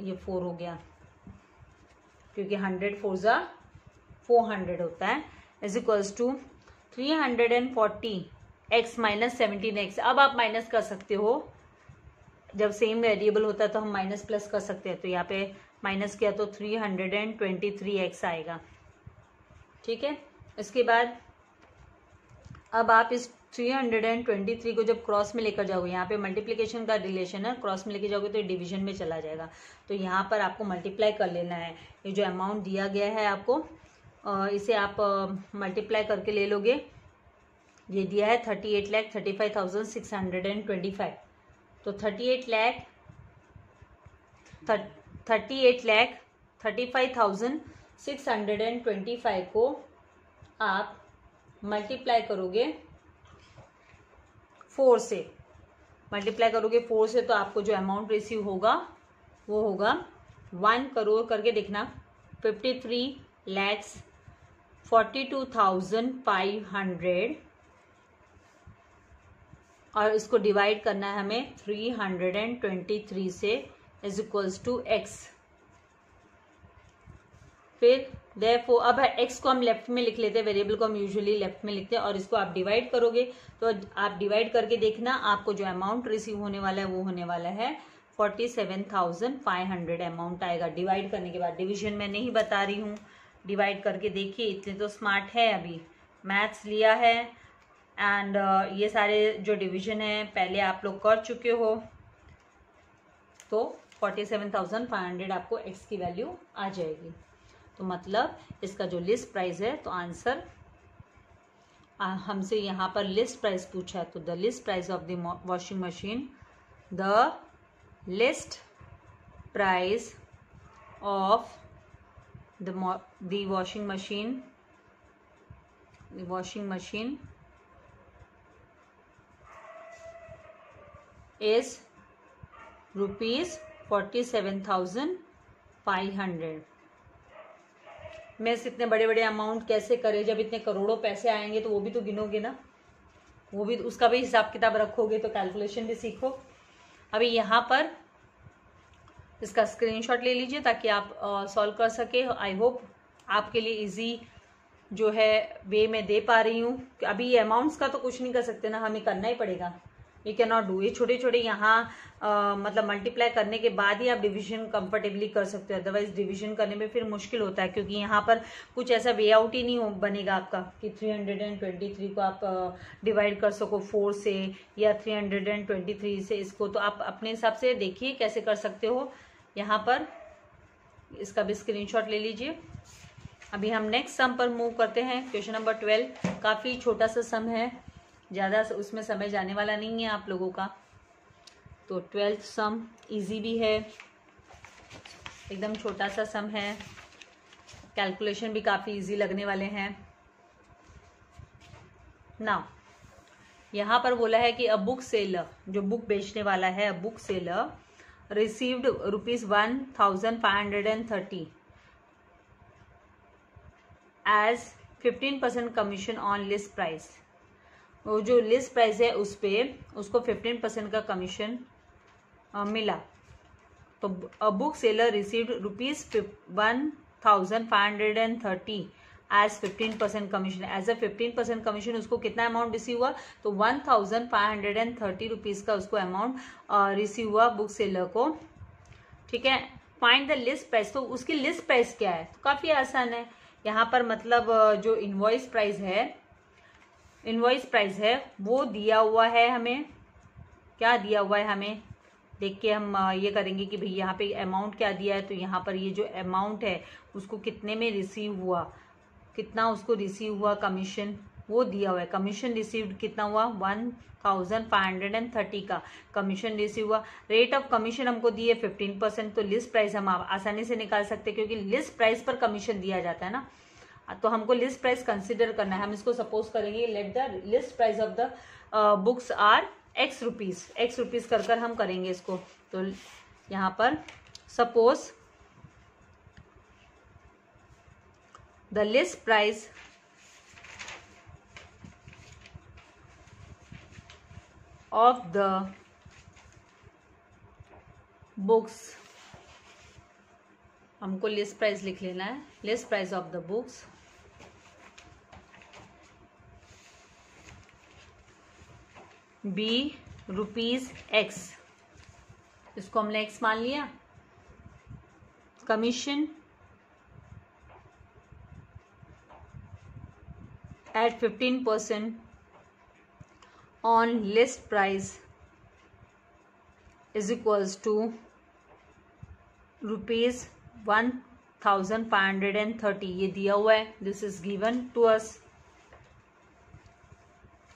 ये फोर हो गया, क्योंकि हंड्रेड फोर ज़ा फोर हंड्रेड होता है। Is equals to three hundred and forty x minus seventeen x अब आप माइनस कर सकते हो। जब सेम वेरिएबल होता है तो हम माइनस प्लस कर सकते हैं। तो यहाँ पे माइनस किया तो three hundred and twenty three x आएगा। ठीक है? इसके बाद अब आप इस three hundred and twenty three को जब क्रॉस में लेकर जाओगे, यहाँ पे मल्टीप्लीकेशन का रिलेशन है क्रॉस में लेकर जाओगे तो डिवीज़न में चला जाएगा। तो यहाँ पर आपको मल्टीप्लाई कर लेना है। ये जो अमाउंट दिया गया है आपको इसे आप मल्टीप्लाई करके ले लोगे। ये दिया है thirty eight lakh thirty five thousand six hundred and twenty five. तो thirty eight lakh thirty eight lakh, thirty five thousand six hundred and twenty five को आप मल्टीप्लाई करोगे फोर से। मल्टीप्लाई करोगे फोर से तो आपको जो अमाउंट रिसीव होगा, वो होगा वन करोड़ करके देखना fifty three lakhs forty two thousand five hundred और इसको डिवाइड करना है हमें three hundred and twenty three से। इज़ इक्वल्स टू एक्स फिर देयरफो अब एक्स को हम लेफ़्ट में लिख लेते हैं वेरिएबल को हम यूजुअली लेफ़्ट में लिखते हैं और इसको आप डिवाइड करोगे तो आप डिवाइड करके देखना आपको जो अमाउंट रिसीव होने वाला है वो होने वाला है forty seven thousand five hundred amount आएगा। डिवाइड करने के बाद डिविजन मैं नहीं बता रही हूँ। डिवाइड करके देखिए इतने तो स्मार्ट है अभी। मैथ्स लिया है एंड uh, ये सारे जो डिवीज़न है पहले आप लोग कर चुके हो। तो forty seven thousand five hundred आपको एक्स की वैल्यू आ जाएगी। तो मतलब इसका जो लिस्ट प्राइस है तो आंसर हमसे यहाँ पर लिस्ट प्राइस पूछा है तो the list price of the washing machine the list price of the the washing machine washing machine is rupees forty seven thousand five hundred. मैं इतने बड़े बड़े अमाउंट कैसे करे? जब इतने करोड़ों पैसे आएँगे तो वो भी तो गिनोगे ना? वो भी, उसका भी हिसाब किताब रखोगे तो कैलकुलेशन भी सीखो। अभी यहाँ पर इसका स्क्रीनशॉट ले लीजिए ताकि आप सॉल्व कर सके। आई होप आपके लिए इजी जो है वे में दे पा रही हूँ। अभी ये अमाउंट्स का तो कुछ नहीं कर सकते ना, हमें करना ही पड़ेगा। यू कैन नॉट डू ये छोटे छोटे यहाँ मतलब मल्टीप्लाई करने के बाद ही आप डिवीज़न कंफर्टेबली कर सकते हो. अदरवाइज़ डिवीज़न करने में फिर मुश्किल होता है, क्योंकि यहाँ पर कुछ ऐसा वे आउट ही नहीं बनेगा आपका कि 323 को आप डिवाइड कर सको फोर से या 323 से इसको. तो आप अपने हिसाब से देखिए कैसे कर सकते हो. यहाँ पर इसका भी स्क्रीनशॉट ले लीजिए. अभी हम नेक्स्ट सम पर मूव करते हैं. क्वेश्चन नंबर ट्वेल्व काफ़ी छोटा सा सम है. ज़्यादा उसमें समय जाने वाला नहीं है आप लोगों का। तो ट्वेल्थ सम इजी भी है। एकदम छोटा सा सम है। कैलकुलेशन भी काफ़ी इजी लगने वाले हैं। ना यहाँ पर बोला है कि अ बुक सेलर जो बुक बेचने वाला है a book seller received rupees one thousand five hundred and thirty as fifteen percent commission on list price वो जो लिस्ट प्राइस है उस पर उसको फिफ्टीन परसेंट का कमीशन मिला। तो a book seller received rupees one thousand five hundred and thirty as fifteen percent commission as a fifteen percent commission उसको कितना अमाउंट रिसीव हुआ? तो one thousand five hundred and thirty rupees का उसको amount receive हुआ book seller को। ठीक है? फाइंड द लिस्ट प्राइस तो उसकी लिस्ट प्राइस क्या है? तो काफ़ी आसान है। यहाँ पर मतलब जो इनवॉइस प्राइस है इनवॉइस प्राइस है, वो दिया हुआ है हमें। क्या दिया हुआ है हमें? देख के हम ये करेंगे कि भाई यहाँ पे अमाउंट क्या दिया है तो यहाँ पर ये जो अमाउंट है, उसको कितने में रिसीव हुआ? कितना उसको रिसीव हुआ कमीशन वो दिया हुआ है। कमीशन रिसीव्ड कितना हुआ? One thousand five hundred and thirty का कमीशन रिसीव हुआ। रेट ऑफ़ कमीशन हमको दिए फिफ्टीन परसेंट तो लिस्ट प्राइस हम आसानी से निकाल सकते हैं, क्योंकि लिस्ट प्राइस पर कमीशन दिया जाता है ना। तो हमको लिस्ट प्राइस कंसिडर करना है। हम इसको सपोज़ करेंगे let the list price of the books are x rupees x rupees कर कर हम करेंगे इसको। तो यहाँ पर suppose the list price of the books हमको लिस्ट प्राइस लिख लेना है। List price of the books be rupees x इसको हमने एक्स मान लिया। Commission at fifteen percent on list price is equals to rupees one thousand five hundred and thirty ये दिया हुआ है। This is given to us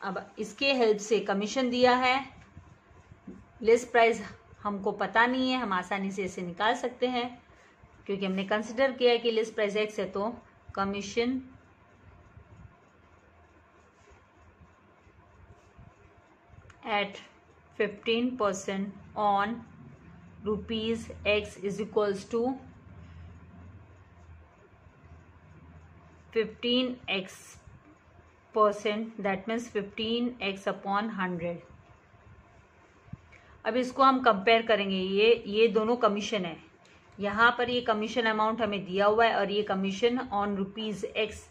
अब इसके हेल्प से कमीशन दिया है। लिस्ट प्राइस हमको पता नहीं है, हम आसानी से इसे निकाल सकते हैं। क्योंकि हमने कंसिडर किया है कि लिस्ट प्राइस एक्स है तो commission at fifteen percent on rupees x is equals to fifteen x percent that means fifteen x upon hundred अब इसको हम कंपेयर करेंगे, ये ये दोनों कमीशन है। यहाँ पर ये कमीशन अमाउंट हमें दिया हुआ है और ये commission on rupees x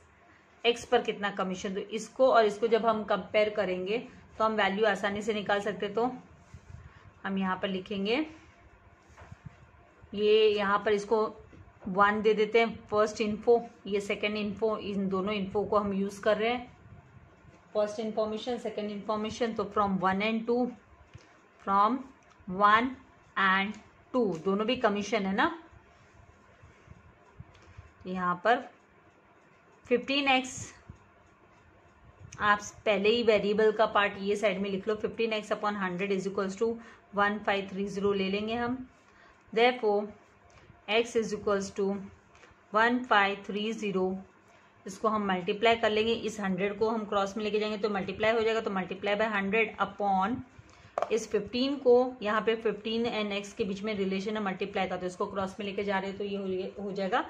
x पर कितना कमीशन तो इसको और इसको जब हम कंपेयर करेंगे तो हम वैल्यू आसानी से निकाल सकते तो। हम यहाँ पर लिखेंगे। ये यहाँ पर इसको वन दे देते हैं फ़र्स्ट इन्फो ये सेकेंड इन्फो इन दोनों इन्फो को हम यूज़ कर रहे हैं। फ़र्स्ट इंफॉर्मेशन सेकेंड इंफॉर्मेशन तो from one and two from one and two दोनों भी कमीशन है ना? यहाँ पर फिफ्टीन एक्स आप पहले ही वेरिएबल का पार्ट ये साइड में लिख लो fifteen x upon hundred is equals to one five three zero ले लेंगे हम। Therefore x is equals to one five three zero इसको हम मल्टीप्लाई कर लेंगे। इस हंड्रेड को हम क्रॉस में लेके जाएँगे तो मल्टीप्लाई हो जाएगा तो मल्टीप्लाई बाय हंड्रेड अपॉन इस फिफ्टीन को, यहाँ पे फिफ्टीन एंड एक्स के बीच में रिलेशन है मल्टीप्लाई का तो इसको क्रॉस में लेके जा रहे हैं तो ये हो जाएगा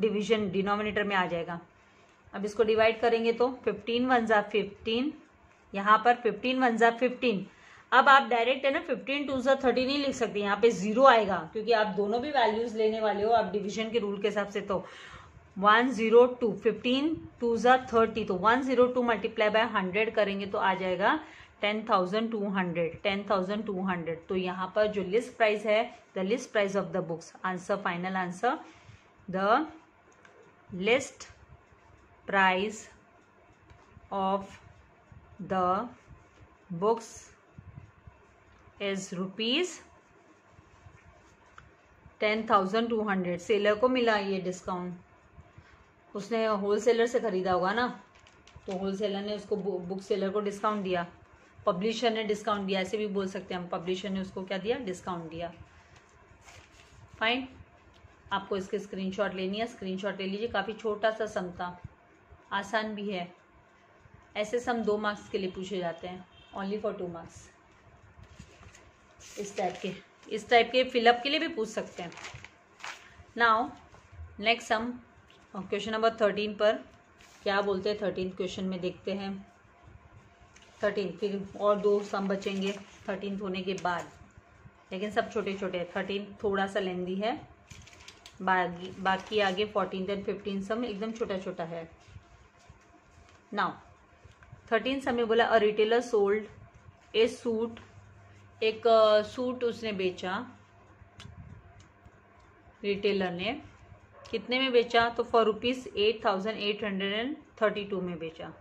डिविजन डिनोमिनेटर में आ जाएगा। अब इसको डिवाइड करेंगे तो फिफ्टीन वन ज़ा फिफ्टीन यहाँ पर फिफ्टीन वन ज़ा फिफ्टीन अब आप डायरेक्ट है ना फिफ्टीन टू सा थर्टी नहीं लिख सकते, यहाँ पे ज़ीरो आएगा, क्योंकि आप दोनों भी वैल्यूज़ लेने वाले हो, आप डिविजन के रूल के हिसाब से तो one zero two fifteen two ज़ा थर्टी तो one zero two multiply by hundred करेंगे तो आ जाएगा ten thousand two hundred ten thousand two hundred तो यहाँ पर जो लिस्ट प्राइस है the list price of the books answer final answer the list price of the books is rupees ten thousand two hundred seller को मिला ये discount उसने wholesaler से खरीदा होगा ना तो होलसेलर ने उसको बुक सेलर को डिस्काउंट दिया। पब्लिशर ने डिस्काउंट दिया, ऐसे भी बोल सकते हैं हम। पब्लिशर ने उसको क्या दिया? डिस्काउंट दिया। फाइन आपको इसके स्क्रीनशॉट लेनी है। स्क्रीनशॉट ले लीजिए। काफ़ी छोटा सा सम था। आसान भी है। ऐसे सम दो मार्क्स के लिए पूछे जाते हैं। ओनली फॉर टू मार्क्स इस टाइप के। इस टाइप के फिलअप के लिए भी पूछ सकते हैं। Now next question number thirteen पर क्या बोलते हैं? थर्टीन क्वेश्चन में देखते हैं। थर्टीन फिर और दो सम बचेंगे। थर्टीन होने के बाद। लेकिन सब छोटे छोटे हैं। थर्टीन थोड़ा सा लेंदी है। बाकी बाकी आगे फोर्टीन एंड फिफ्टीन सम एकदम छोटा छोटा है नाउ थर्टीन समय बोला a retailer sold a suit एक सूट उसने बेचा। रिटेलर ने। कितने में बेचा? तो for rupees eight thousand eight hundred and thirty two में बेचा।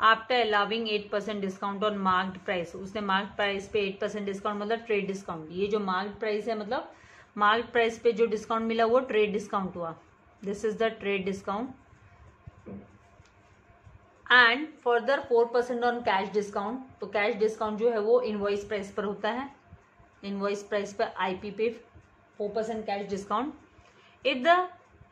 After allowing eight percent discount on marked price उसने मार्क्ड प्राइस पे एट परसेंट डिस्काउंट मतलब ट्रेड डिस्काउंट ये जो मार्क्ड प्राइस है मतलब मार्क्ड प्राइस पे जो डिस्काउंट मिला, वो ट्रेड डिस्काउंट हुआ। This is the trade discount and further four percent on cash discount तो कैश डिस्काउंट जो है, वो इनवॉइस प्राइस पर होता है। इनवॉइस प्राइस पर आईपी पे four percent cash discount if the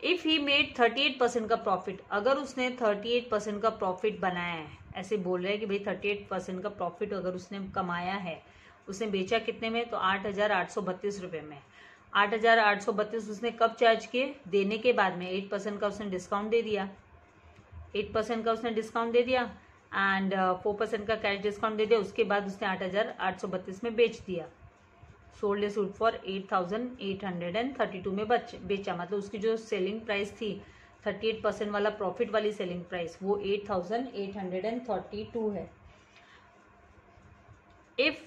if he made thirty eight percent का प्रॉफिट अगर उसने थर्टी एट परसेंट का प्रॉफिट बनाया है, ऐसे बोल रहे हैं कि भाई थर्टी एट परसेंट का प्रॉफिट अगर उसने कमाया है, उसने बेचा कितने में? तो आठ हज़ार आठ सौ बत्तीस रुपए में। आठ हज़ार आठ सौ बत्तीस उसने कब चार्ज किए? देने के बाद में। एट परसेंट का उसने डिस्काउंट दे दिया। एट परसेंट का उसने डिस्काउंट दे दिया एंड फोर परसेंट का कैश डिस्काउंट दे दिया। उसके बाद उसने आठ हज़ार आठ सौ बत्तीस में बेच दिया। Sold suit for eight thousand eight hundred and thirty two में बच, बेचा। मतलब उसकी जो सेलिंग प्राइस थी थर्टी एट परसेंट वाला प्रॉफिट वाली सेलिंग प्राइस वो eight thousand eight hundred and thirty two है। इफ़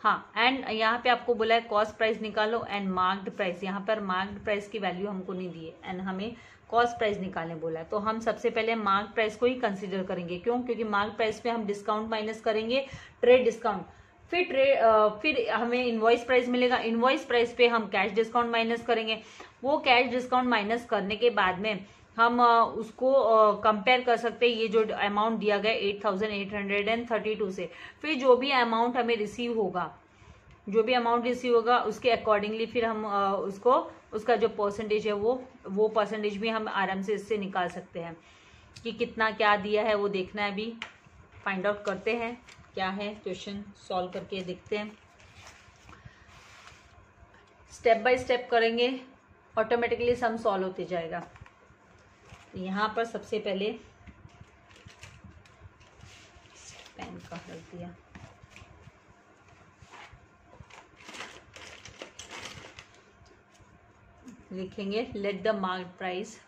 हाँ एंड यहाँ पे आपको बोला है कॉस्ट प्राइस निकालो एंड मार्क्ड प्राइस यहाँ पर मार्क्ड प्राइस की वैल्यू हमको नहीं दी है। एंड हमें कॉस्ट प्राइस निकालने बोला है। तो हम सबसे पहले मार्क प्राइस को ही कंसीडर करेंगे। क्यों? क्योंकि मार्क प्राइस पे हम डिस्काउंट माइनस करेंगे ट्रेड डिस्काउंट फिर ट्रे फिर हमें इनवॉइस प्राइस मिलेगा। इनवॉइस प्राइस पे हम कैश डिस्काउंट माइनस करेंगे। वो कैश डिस्काउंट माइनस करने के बाद में हम उसको कंपेयर कर सकते हैं। ये जो अमाउंट दिया गया eight thousand eight hundred and thirty two से। फिर जो भी अमाउंट हमें रिसीव होगा, जो भी अमाउंट रिसीव होगा, उसके अकॉर्डिंगली फिर हम उसको, उसका जो परसेंटेज है वो वो परसेंटेज भी हम आराम से इससे निकाल सकते हैं। कि कितना क्या दिया है वो देखना है अभी। फाइंड आउट करते हैं। क्या है क्वेश्चन सॉल्व करके देखते हैं। स्टेप बाय स्टेप करेंगे ऑटोमेटिकली सम सॉल्व होते जाएगा। यहाँ पर सबसे पहले पेन का रख दिया। लिखेंगे let the mark price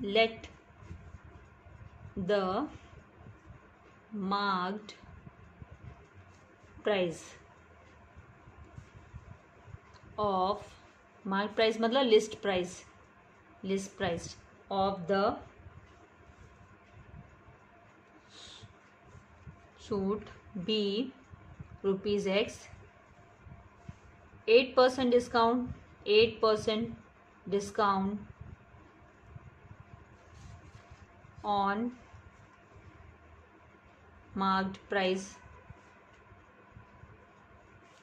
let the marked price of mark price मतलब list price list price of the suit be rupees x eight percent discount eight percent discount on marked price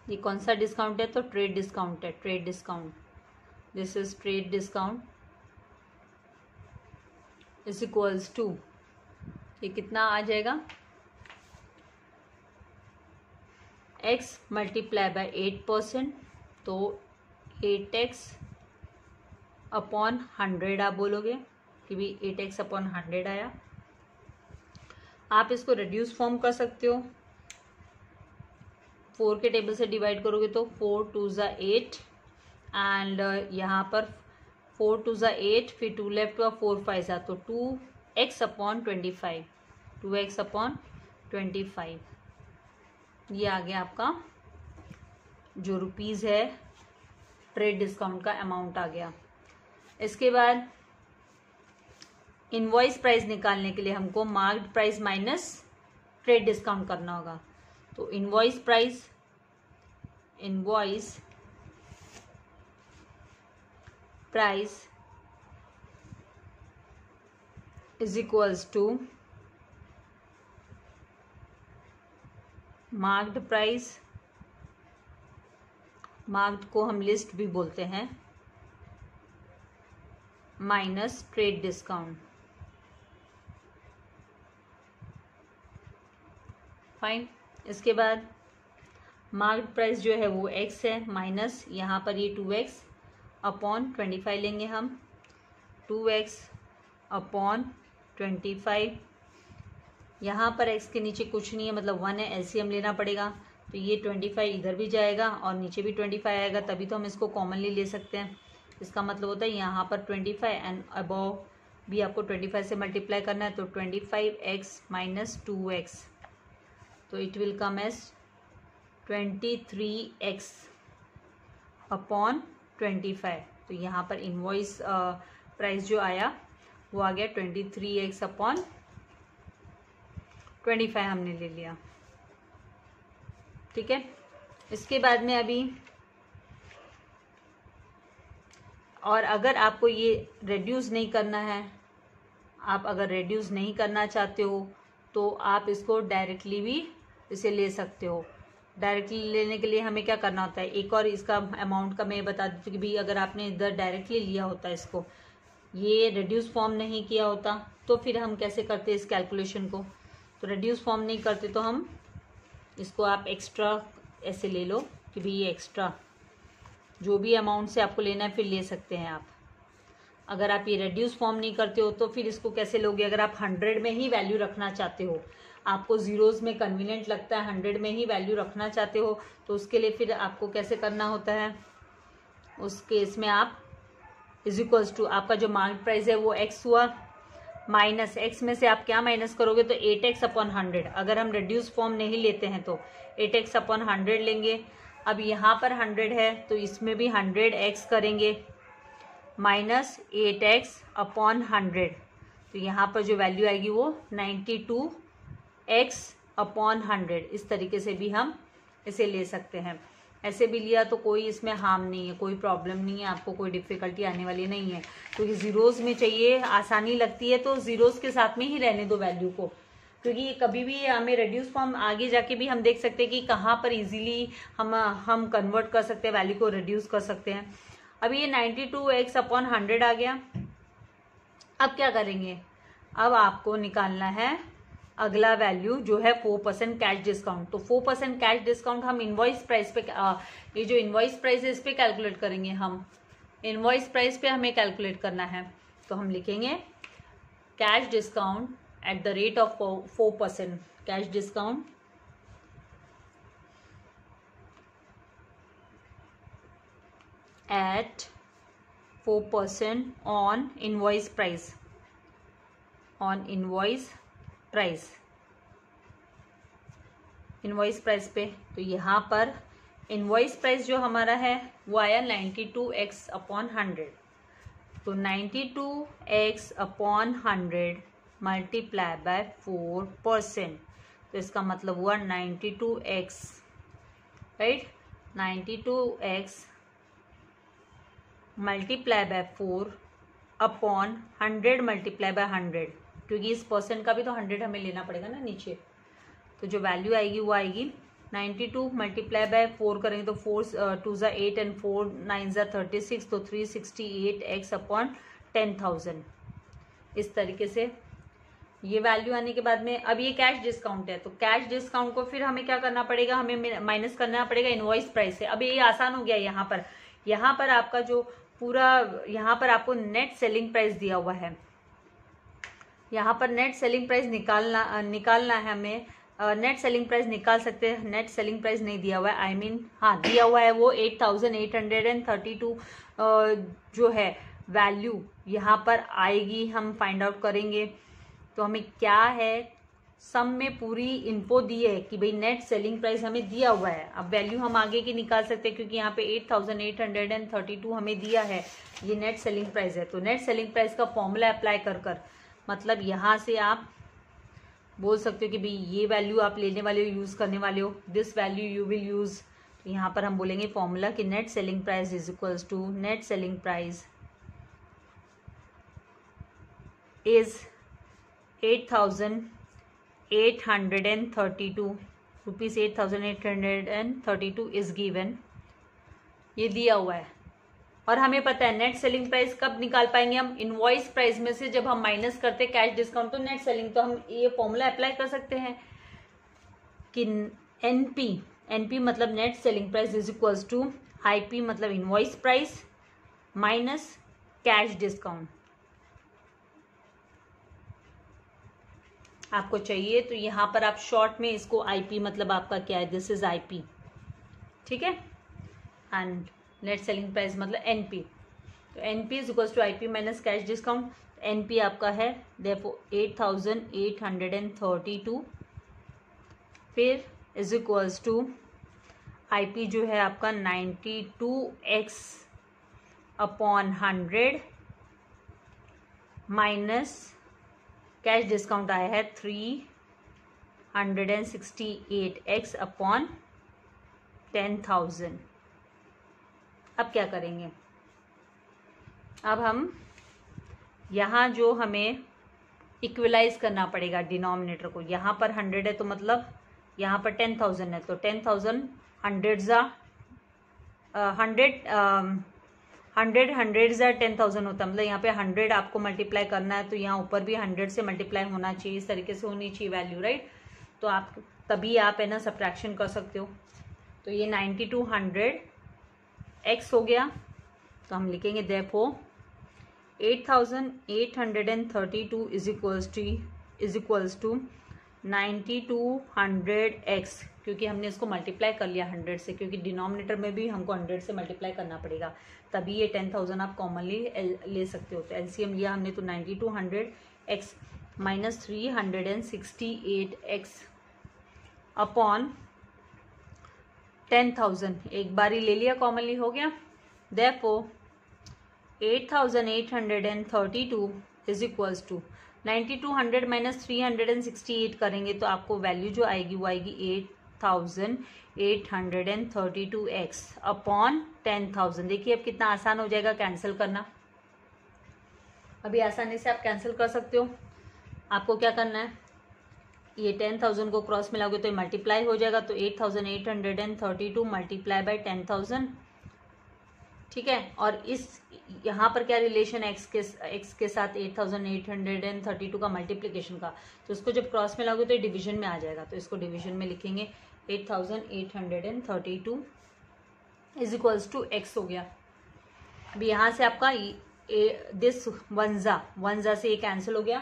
ये कौन सा discount है? तो trade discount है trade discount this is trade discount is equals to ये कितना आ जाएगा? X multiply by eight percent तो एट एक्स अपॉन हंड्रेड आप बोलोगे कि भी एट एक्स अपॉन हंड्रेड आया। आप इसको रिड्यूस फॉर्म कर सकते हो। फोर के टेबल से डिवाइड करोगे तो फोर टू ज़ा एट एंड यहाँ पर फोर टू ज़ा एट फिर टू लेफ़्ट हुआ फोर फाइव ज़ा तो two x upon twenty five two x upon twenty five ये आ गया आपका जो रुपीज़ है ट्रेड डिस्काउंट का अमाउंट आ गया। इसके बाद इनवॉइस प्राइस निकालने के लिए हमको marked price minus trade discount करना होगा। तो invoice price invoice price is equals to marked price marked को हम लिस्ट भी बोलते हैं माइनस ट्रेड डिस्काउंट फाइन इसके बाद मार्क प्राइस जो है वो एक्स है माइनस यहाँ पर ये two x upon twenty five लेंगे हम। Two x upon twenty five यहाँ पर एक्स के नीचे कुछ नहीं है मतलब वन है एलसीएम लेना पड़ेगा। तो ये ट्वेंटी फाइव इधर भी जाएगा और नीचे भी ट्वेंटी फाइव आएगा, तभी तो हम इसको कॉमनली ले सकते हैं। इसका मतलब होता है यहाँ पर ट्वेंटी फाइव एंड अबव भी आपको ट्वेंटी फाइव से मल्टीप्लाई करना है तो twenty five x minus two x तो it will come as twenty three x upon twenty five तो यहाँ पर इन्वॉइस प्राइस जो आया, वो आ गया twenty three x upon twenty five हमने ले लिया। ठीक है? इसके बाद में अभी, और अगर आपको ये रेड्यूस नहीं करना है, आप अगर रेड्यूस नहीं करना चाहते हो तो आप इसको डायरेक्टली भी इसे ले सकते हो। डायरेक्टली लेने के लिए हमें क्या करना होता है? एक और इसका अमाउंट का मैं बता देती हूँ कि भाई अगर आपने इधर डायरेक्टली लिया होता है इसको, ये रिड्यूस फॉर्म नहीं किया होता तो फिर हम कैसे करते इस कैलकुलेशन को? तो रिड्यूस फॉर्म नहीं करते तो हम इसको आप एक्स्ट्रा ऐसे ले लो कि भाई ये एक्स्ट्रा जो भी अमाउंट से आपको लेना है फिर ले सकते हैं आप। अगर आप ये रेड्यूस फॉर्म नहीं करते हो तो फिर इसको कैसे लोगे? अगर आप हंड्रेड में ही वैल्यू रखना चाहते हो, आपको जीरोज में कन्वीनियंट लगता है हंड्रेड में ही वैल्यू रखना चाहते हो तो उसके लिए फिर आपको कैसे करना होता है? उस केस में आप इज़ इक्वल्स टू आपका जो मार्केट प्राइस है वो एक्स हुआ माइनस एक्स में से आप क्या माइनस करोगे? तो एट एक्स अपॉन हंड्रेड अगर हम रिड्यूस फॉर्म नहीं लेते हैं तो एट एक्स अपॉन हंड्रेड लेंगे. अब यहाँ पर हंड्रेड है तो इसमें भी हंड्रेड एक्स करेंगे. Minus eight x upon hundred तो यहाँ पर जो वैल्यू आएगी वो ninety two x upon hundred इस तरीके से भी हम इसे ले सकते हैं। ऐसे भी लिया तो कोई इसमें हार्म नहीं है, कोई प्रॉब्लम नहीं है, आपको कोई डिफिकल्टी आने वाली नहीं है। क्योंकि ज़ीरोज़ में चाहिए, आसानी लगती है तो ज़ीरोज़ के साथ में ही रहने दो वैल्यू को। क्योंकि कभी भी हमें रिड्यूस फॉर्म आगे जाके भी हम देख सकते हैं कि कहाँ पर इजीली हम हम कन्वर्ट कर सकते हैं वैल्यू को रिड्यूस कर सकते हैं। अभी ये ninety two x upon hundred आ गया। अब क्या करेंगे? अब आपको निकालना है अगला वैल्यू जो है फोर परसेंट कैश डिस्काउंट। तो फोर परसेंट कैश डिस्काउंट हम इनवॉइस प्राइस पे आ, ये जो इनवॉइस प्राइस है इस पे कैलकुलेट करेंगे हम। इनवॉइस प्राइस पे हमें कैलकुलेट करना है। तो हम लिखेंगे cash discount at the rate of four percent cash discount at four percent on invoice price on invoice price invoice price पे। तो यहाँ पर इनवॉइस प्राइस जो हमारा है, वो आया ninety two x upon hundred तो ninety two x upon hundred multiply by four percent तो इसका मतलब हुआ ninety two x right ninety two x multiply by four upon hundred multiply by hundred क्योंकि इस परसेंट का भी तो हंड्रेड हमें लेना पड़ेगा ना नीचे। तो जो वैल्यू आएगी, वो आएगी। Ninety two multiply by four करेंगे तो फोर टू ज़ा एट एंड फोर नाइन ज़ा थर्टी सिक्स तो three sixty eight x upon ten thousand इस तरीके से ये वैल्यू आने के बाद में, अब ये कैश डिस्काउंट है तो कैश डिस्काउंट को फिर हमें क्या करना पड़ेगा? हमें माइनस करना पड़ेगा इनवॉइस प्राइस से। अब ये आसान हो गया यहाँ पर। यहाँ पर आपका जो पूरा यहाँ पर आपको नेट सेलिंग प्राइस दिया हुआ है। यहाँ पर नेट सेलिंग प्राइस निकालना निकालना है हमें। नेट सेलिंग प्राइस निकाल सकते हैं। नेट सेलिंग प्राइस नहीं दिया हुआ है। आई I मीन mean, हाँ दिया हुआ है वो eight thousand eight hundred and thirty two जो है वैल्यू यहाँ पर आएगी। हम फाइंड आउट करेंगे। तो हमें क्या है सम में पूरी इन्फो दी है कि भाई नेट सेलिंग प्राइस हमें दिया हुआ है। अब वैल्यू हम आगे की निकाल सकते हैं क्योंकि यहाँ पे eight thousand eight hundred and thirty two हमें दिया है। ये नेट सेलिंग प्राइस है। तो नेट सेलिंग प्राइस का फॉर्मूला अप्लाई कर कर मतलब यहाँ से आप बोल सकते हो कि भाई ये वैल्यू आप लेने वाले हो यूज़ करने वाले हो। This value you will use तो यहाँ पर हम बोलेंगे फॉर्मूला कि net selling price is equals to net selling price is eight thousand eight hundred and thirty two rupees eight thousand eight hundred and thirty two is given ये दिया हुआ है। और हमें पता है नेट सेलिंग प्राइस कब निकाल पाएँगे हम? इनवॉइस प्राइस में से जब हम माइनस करते हैं कैश डिस्काउंट तो नेट सेलिंग तो हम ये फॉर्मूला अप्लाई कर सकते हैं कि एनपी एनपी मतलब net selling price is equals to IP मतलब invoice price minus cash discount आपको चाहिए तो यहाँ पर आप शॉर्ट में इसको आईपी मतलब आपका क्या है दिस इज़ आईपी ठीक है? एंड नेट सेलिंग प्राइस मतलब एनपी तो NP is equals to IP minus cash discount NP आपका है देखो eight thousand eight hundred and thirty two फिर इज़ इक्वल्स टू आईपी जो है आपका ninety two x upon hundred minus cash discount आया है three hundred and sixty eight x upon ten thousand. अब क्या करेंगे? अब हम यहाँ जो हमें इक्वलाइज करना पड़ेगा डिनोमिनेटर को, यहाँ पर हंड्रेड है तो मतलब यहाँ पर टेन थाउज़ेंड है तो टेन थाउज़ेंड हंड्रेड ज़ा हंड्रेड हंड्रेड हंड्रेड ज़ा टेन थाउज़ेंड होता है। मतलब यहाँ पे हंड्रेड आपको मल्टीप्लाई करना है तो यहाँ ऊपर भी हंड्रेड से मल्टीप्लाई होना चाहिए, इस तरीके से होनी चाहिए वैल्यू राइट तो आप तभी आप, है ना सब्ट्रैक्शन कर सकते हो। तो ये नाइन्टी टू हंड्रेड एक्स हो गया। तो हम लिखेंगे therefore eight thousand eight hundred and thirty two is equals to is equals to two hundred x क्योंकि हमने इसको मल्टीप्लाई कर लिया हंड्रेड से, क्योंकि डिनोमिनेटर में भी हमको हंड्रेड से मल्टीप्लाई करना पड़ेगा। तभी ये टेन थाउज़ेंड आप कॉमनली ले सकते हो। तो एलसीएम लिया हमने तो ninety two hundred x minus three hundred and sixty eight x upon ten thousand एक बार ही ले लिया कॉमनली हो गया। Therefore eight thousand eight hundred and thirty two is equals to ninety two hundred minus three hundred and sixty eight करेंगे तो आपको वैल्यू जो आएगी वो आएगी eight thousand eight hundred and thirty two x upon ten thousand. देखिए अब कितना आसान हो जाएगा कैंसिल करना। अभी आसानी से आप कैंसिल कर सकते हो। आपको क्या करना है? ये टेन थाउज़ेंड को क्रॉस मिलाओगे तो ये मल्टीप्लाई हो जाएगा तो eight thousand eight hundred and thirty two multiply by ten thousand. ठीक है? और इस, यहाँ पर क्या रिलेशन एक्स के एक्स के साथ eight thousand eight hundred and thirty two का मल्टीप्लीकेशन का। तो इसको जब क्रॉस में लाओगे तो ये डिवीज़न में आ जाएगा। तो इसको डिवीज़न में लिखेंगे eight thousand eight hundred and thirty two. Is equals to x हो गया। अभी यहाँ से आपका ए, दिस वनजा वनजा से ये कैंसिल हो गया।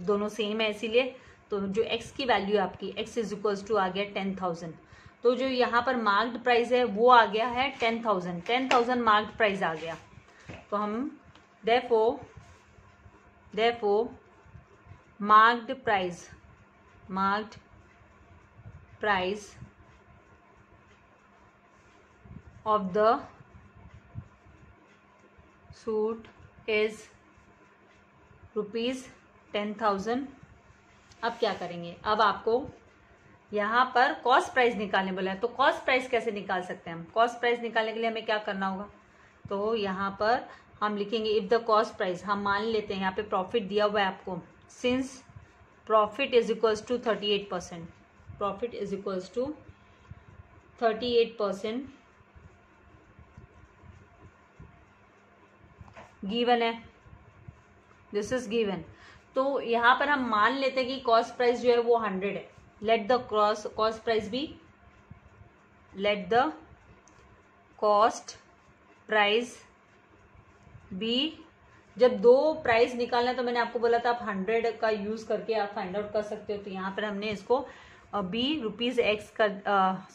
दोनों सेम है इसीलिए। तो जो एक्स की वैल्यू है आपकी एक्स इज़ इक्वल्स टू आ गया टेन थाउज़ेंड तो जो यहाँ पर मार्क्ड प्राइस है वो आ गया है ten thousand ten thousand marked price आ गया। तो हम therefore therefore marked price marked price of the suit is rupees ten thousand अब क्या करेंगे? अब आपको यहाँ पर कॉस्ट प्राइस निकालने बोला है। तो कॉस्ट प्राइस कैसे निकाल सकते हैं हम? कॉस्ट प्राइस निकालने के लिए हमें क्या करना होगा? तो यहाँ पर हम लिखेंगे इफ़ द कॉस्ट प्राइस हम मान लेते हैं, यहाँ पे प्रॉफिट दिया हुआ है आपको। Since profit is equals to thirty eight percent profit is equals to thirty eight percent given है। दिस इज़ गिवन तो यहाँ पर हम मान लेते हैं कि कॉस्ट प्राइस जो है वो हंड्रेड है। Let the cross cost price be let the cost price be जब दो प्राइस निकालना है तो मैंने आपको बोला था आप हंड्रेड का यूज़ करके आप फाइंड आउट कर सकते हो। तो यहाँ पर हमने इसको बी रुपीज़ एक्स कर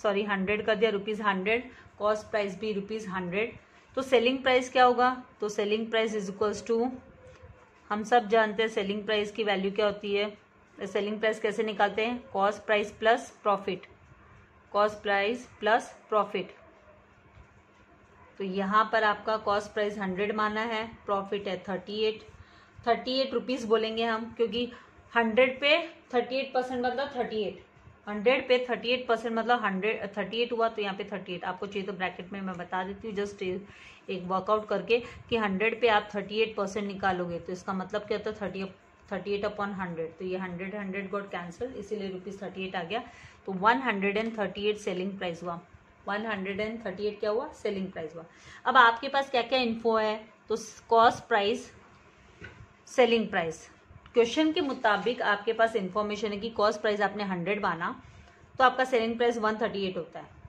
सॉरी हंड्रेड कर दिया। Rupees hundred cost price be rupees hundred तो सेलिंग प्राइस क्या होगा? तो selling price is equals to हम सब जानते हैं सेलिंग प्राइस की वैल्यू क्या होती है। सेलिंग प्राइस कैसे निकालते हैं? Cost price plus profit cost price plus profit तो यहाँ पर आपका कॉस्ट प्राइस हंड्रेड माना है प्रॉफिट है thirty eight thirty eight rupees बोलेंगे हम, क्योंकि हंड्रेड पे थर्टी एट परसेंट मतलब थर्टी एट हंड्रेड पे थर्टी एट परसेंट मतलब हंड्रेड थर्टी एट हुआ तो यहाँ पे थर्टी एट आपको चाहिए तो ब्रैकेट में मैं बता देती हूँ जस्ट एक वर्कआउट करके कि हंड्रेड पे आप थर्टी एट परसेंट निकालोगे तो इसका मतलब क्या होता है thirty thirty eight upon hundred तो ये हंड्रेड हंड्रेड गॉट कैंसिल इसीलिए रुपीज़ थर्टी एट आ गया। तो one hundred and thirty eight selling price हुआ। One hundred and thirty eight क्या हुआ? सेलिंग प्राइस हुआ। अब आपके पास क्या क्या इन्फो है? तो cost price selling price question के मुताबिक आपके पास इंफॉर्मेशन है कि कॉस्ट प्राइस आपने हंड्रेड माना तो आपका selling price one thirty eight होता है।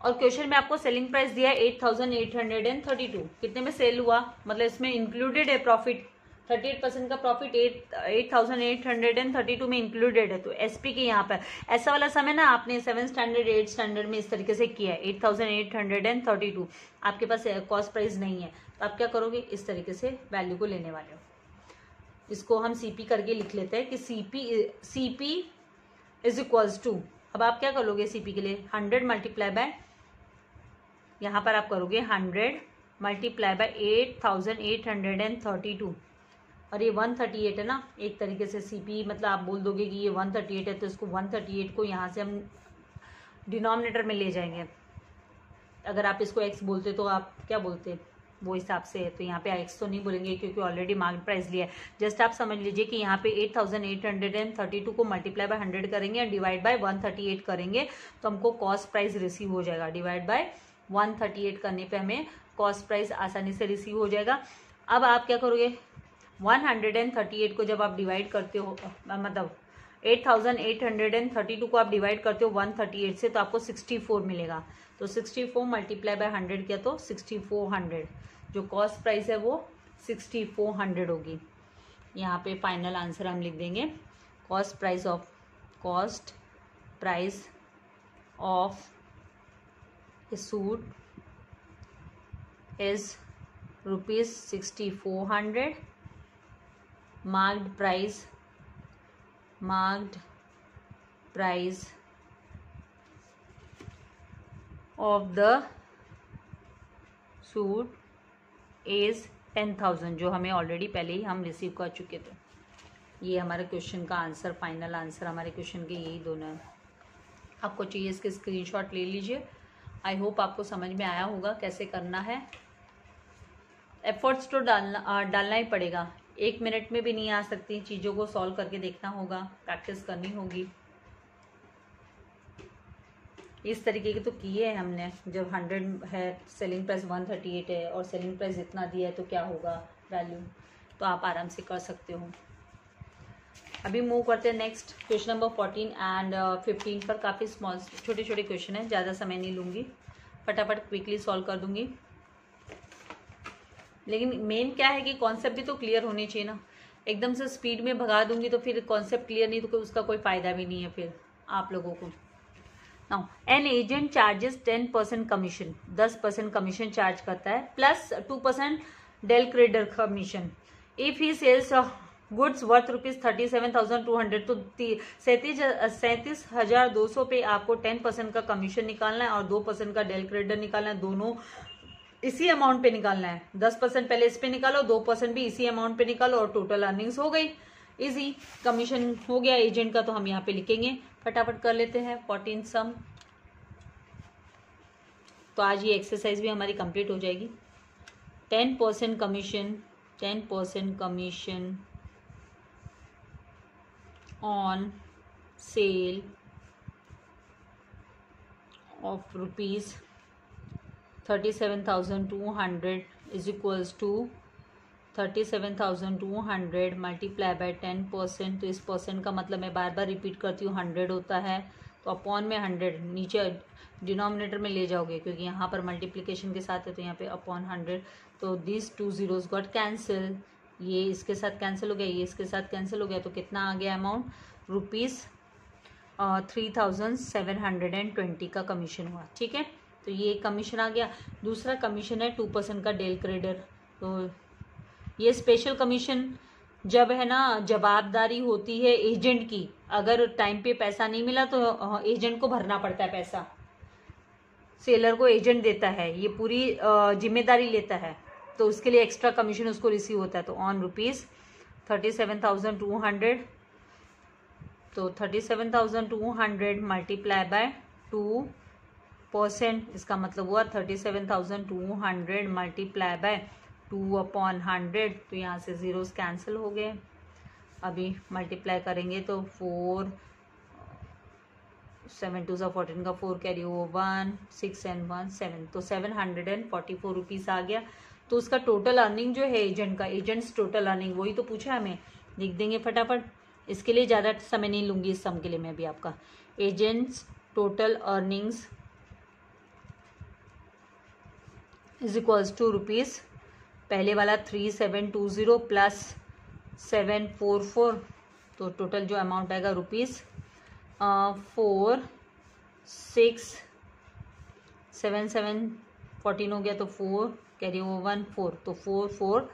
और क्वेश्चन में आपको सेलिंग प्राइस दिया है eight thousand eight hundred and thirty two कितने में सेल हुआ? मतलब इसमें इंक्लूडेड है प्रॉफिट थर्टी एट परसेंट का profit eight eight thousand eight hundred and thirty two में इंक्लूडेड है तो एसपी के यहाँ पर। ऐसा वाला समय ना आपने सेवन स्टैंडर्ड एट स्टैंडर्ड में इस तरीके से किया है eight thousand eight hundred and thirty two आपके पास कॉस्ट प्राइस नहीं है। तो आप क्या करोगे? इस तरीके से वैल्यू को लेने वाले हो। इसको हम सीपी करके लिख लेते हैं कि CP CP is equals to अब आप क्या करोगे सीपी के लिए? हंड्रेड मल्टीप्लाई बाय यहाँ पर आप करोगे hundred multiply by eight thousand eight hundred and thirty two और ये 138 है ना? एक तरीके से सीपी मतलब आप बोल दोगे कि ये 138 है तो इसको 138 को यहाँ से हम डिनोमिनेटर में ले जाएँगे। अगर आप इसको एक्स बोलते तो आप क्या बोलते? वो हिसाब से है तो यहाँ पे एक्स तो नहीं बोलेंगे क्योंकि ऑलरेडी मार्केट प्राइस लिया है। जस्ट आप समझ लीजिए कि यहाँ पे eight thousand eight hundred and thirty two को मल्टीप्लाई बाय हंड्रेड करेंगे and divide by one thirty eight करेंगे तो हमको कॉस्ट प्राइस रिसीव हो जाएगा। Divide by one thirty eight करने पे हमें कॉस्ट प्राइस आसानी से रिसीव हो जाएगा। अब आप क्या करोगे? 138 को जब आप डिवाइड करते हो मतलब 8832 को आप डिवाइड करते हो 138 से तो आपको 64 मिलेगा। तो 64 मल्टीप्लाई बाय 100 किया तो 6400 जो कॉस्ट प्राइस है वो सिक्सटी फोर हंड्रेड होगी। यहाँ पे फाइनल आंसर हम लिख देंगे। Cost price of cost price of suit is rupees sixty four hundred. Marked price marked price of the suit is ten thousand जो हमें ऑलरेडी पहले ही हम रिसीव कर चुके थे। ये हमारे क्वेश्चन का आंसर फाइनल आंसर हमारे क्वेश्चन के यही दोनों हैं। आपको चाहिए इसके स्क्रीनशॉट ले लीजिए। आई होप आपको समझ में आया होगा कैसे करना है। एफर्ट्स तो डालना डालना ही पड़ेगा। एक मिनट में भी नहीं आ सकती, चीज़ों को सॉल्व करके देखना होगा प्रैक्टिस करनी होगी। इस तरीके के तो किए हैं हमने। जब हंड्रेड है selling price one thirty eight है और सेलिंग प्राइस इतना दिया है तो क्या होगा वैल्यू तो आप आराम से कर सकते हो। अभी मूव करते हैं next question number fourteen and fifteen पर काफ़ी स्मॉल छोटे छोटे क्वेश्चन हैं, ज़्यादा समय नहीं लूँगी। फटाफट क्विकली सॉल्व कर दूँगी। लेकिन मेन क्या है कि कॉन्सेप्ट भी तो क्लियर होने चाहिए ना। एकदम से स्पीड में भगा दूँगी तो फिर कॉन्सेप्ट क्लियर नहीं तो उसका कोई फ़ायदा भी नहीं है फिर आप लोगों को। Now an agent charges ten percent commission दस परसेंट कमीशन चार्ज करता है plus two percent del credere commission if he sells goods worth rupees thirty seven thousand two hundred तो सैंतीस सैंतीस हज़ार दो सौ पे आपको टेन परसेंट का कमीशन निकालना है और दो परसेंट का डेल क्रेडर निकालना है। दोनों इसी अमाउंट पे निकालना है। दस परसेंट पहले इस पे निकालो, दो परसेंट भी इसी अमाउंट पे निकालो और टोटल अर्निंग्स हो गई। इजी कमीशन हो गया एजेंट का तो हम यहाँ पे लिखेंगे। फटाफट कर लेते हैं। फोर्टीन सम तो आज ये एक्सरसाइज भी हमारी कंप्लीट हो जाएगी। Ten percent commission ten percent commission on sale of rupees thirty seven thousand two hundred is equals to thirty seven thousand two hundred multiply by ten percent तो इस परसेंट का मतलब मैं बार बार रिपीट करती हूँ हंड्रेड होता है। तो अपॉन में हंड्रेड नीचे डिनोमिनेटर में ले जाओगे, क्योंकि यहाँ पर मल्टीप्लिकेशन के साथ है तो यहाँ पे अपॉन हंड्रेड तो this two zeros got cancel ये इसके साथ कैंसिल हो गया, ये इसके साथ कैंसिल हो गया तो कितना आ गया amount rupees three thousand seven hundred and twenty का कमीशन हुआ, ठीक है? तो ये कमीशन आ गया। दूसरा कमीशन है टू परसेंट का डेल क्रेडर तो ये स्पेशल कमीशन जब है ना, जवाबदारी होती है एजेंट की। अगर टाइम पे पैसा नहीं मिला तो एजेंट को भरना पड़ता है पैसा। सेलर को एजेंट देता है। ये पूरी ज़िम्मेदारी लेता है। तो उसके लिए एक्स्ट्रा कमीशन उसको रिसीव होता है। तो on rupees thirty seven thousand two hundred तो thirty seven thousand two hundred multiply by two percent, इसका मतलब हुआ thirty seven thousand two hundred multiply by two upon hundred तो यहाँ से ज़ीरोस कैंसिल हो गए। अभी मल्टीप्लाई करेंगे तो फोर सेवन टू सा फोर्टीन का फोर कैरी हो one six and one seven तो seven hundred and forty four rupees आ गया। तो उसका टोटल अर्निंग जो है एजेंट का एजेंट्स टोटल अर्निंग वही तो पूछा हमें। लिख देंगे फटाफट। इसके लिए ज़्यादा समय नहीं लूँगी इस सम के लिए मैं भी आपका। Agents total earnings is equals to rupees पहले वाला three seven two zero plus seven four four तो टोटल जो अमाउंट आएगा rupees four six seven seven fourteen हो गया तो four carry oh one four तो four four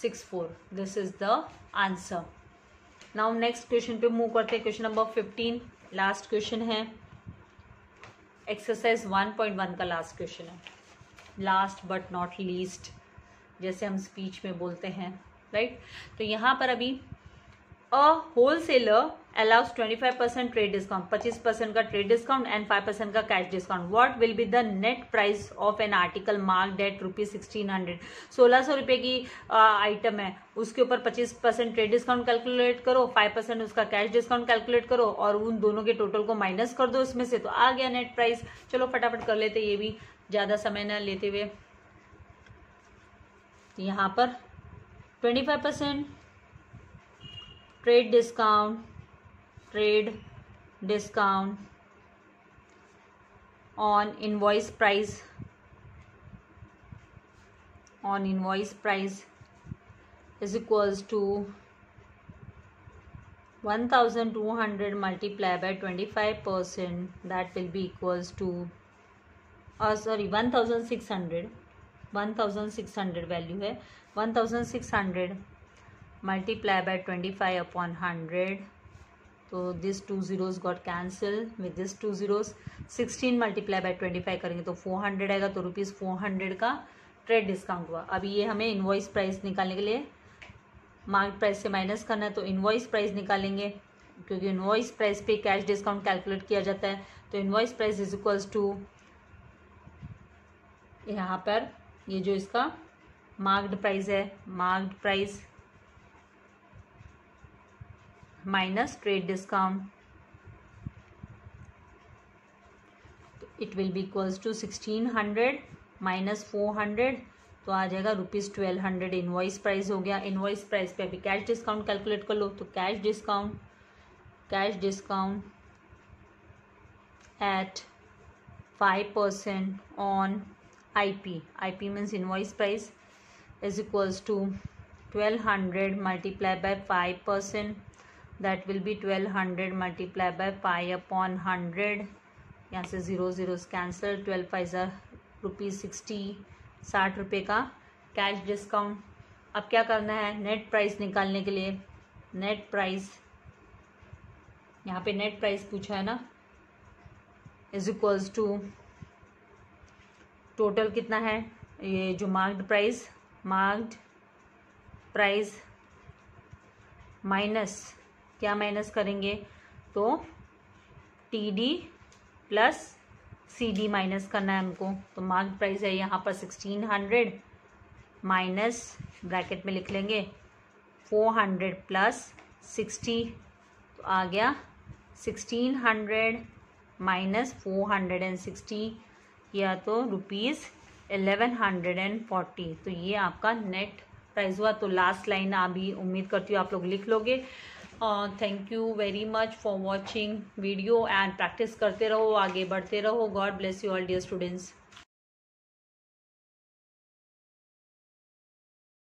six four this is the answer now next question पे move करते हैं. Question number fifteen last question है. एक्सरसाइज वन पॉइंट वन का last question है. लास्ट बट नॉट लीस्ट जैसे हम speech में बोलते हैं राइट right? तो यहाँ पर अभी a wholesaler allows twenty five percent trade discount पच्चीस परसेंट का trade discount and five percent का cash discount what will be the net price of an article marked at rupees sixteen hundred सोलह सौ रुपए की आइटम है, उसके ऊपर पच्चीस परसेंट ट्रेड डिस्काउंट कैलकुलेट करो फाइव परसेंट उसका कैश डिस्काउंट कैलकुलेट करो और उन दोनों के टोटल को माइनस कर दो इसमें से तो आ गया नेट प्राइस चलो फटाफट कर लेते ये भी. ज़्यादा समय न लेते हुए। यहाँ पर twenty five percent trade discount trade discount on invoice price on invoice price is equals to 1200 multiplied by 25 percent, that will be equals to uh, sorry 1600 1600 value है. 1600 multiply by 25 upon 100 तो this two zeros got cancel with this two zeros sixteen multiply by twenty five करेंगे तो four hundred आएगा तो rupees four hundred का trade discount हुआ। अभी ये हमें इन्वॉइस प्राइस निकालने के लिए मार्केट प्राइस से माइनस करना है तो इन्वॉइस प्राइस निकालेंगे। क्योंकि इन्वॉइस प्राइस पे कैश डिस्काउंट कैलकुलेट किया जाता है तो invoice price is equals to यहाँ पर ये जो इसका मार्क्ड प्राइस है marked price minus trade discount it will be equals to sixteen hundred minus four hundred तो आ जाएगा rupees twelve hundred invoice price हो गया। इन्वॉइस प्राइस पे अभी कैश डिस्काउंट कैलकुलेट कर लो। तो cash discount cash discount at five percent on means invoice price is equals to twelve hundred multiply by five percent that will be twelve hundred multiply by five upon hundred यहाँ से zero zeros cancel twelve five rupees sixty साठ रुपये का cash discount अब क्या करना है? Net price निकालने के लिए नेट प्राइस यहाँ पे नेट प्राइस पूछा है ना? इज़ इक्वल्स टू टोटल कितना है? ये जो marked price marked price minus क्या माइनस करेंगे? तो T D plus C D minus करना है हमको। तो मार्क प्राइस है यहाँ पर सिक्सटीन हंड्रेड माइनस ब्रैकेट में लिख लेंगे। फोर हंड्रेड प्लस सिक्सटी तो आ गया sixteen hundred minus four hundred and sixty या तो rupees eleven hundred and forty तो ये आपका नेट प्राइस हुआ। तो लास्ट लाइन अभी उम्मीद करती हूँ आप लोग लिख लोगे। Thank you very much for watching video and practice करते रहो, आगे बढ़ते रहो। God bless you all dear students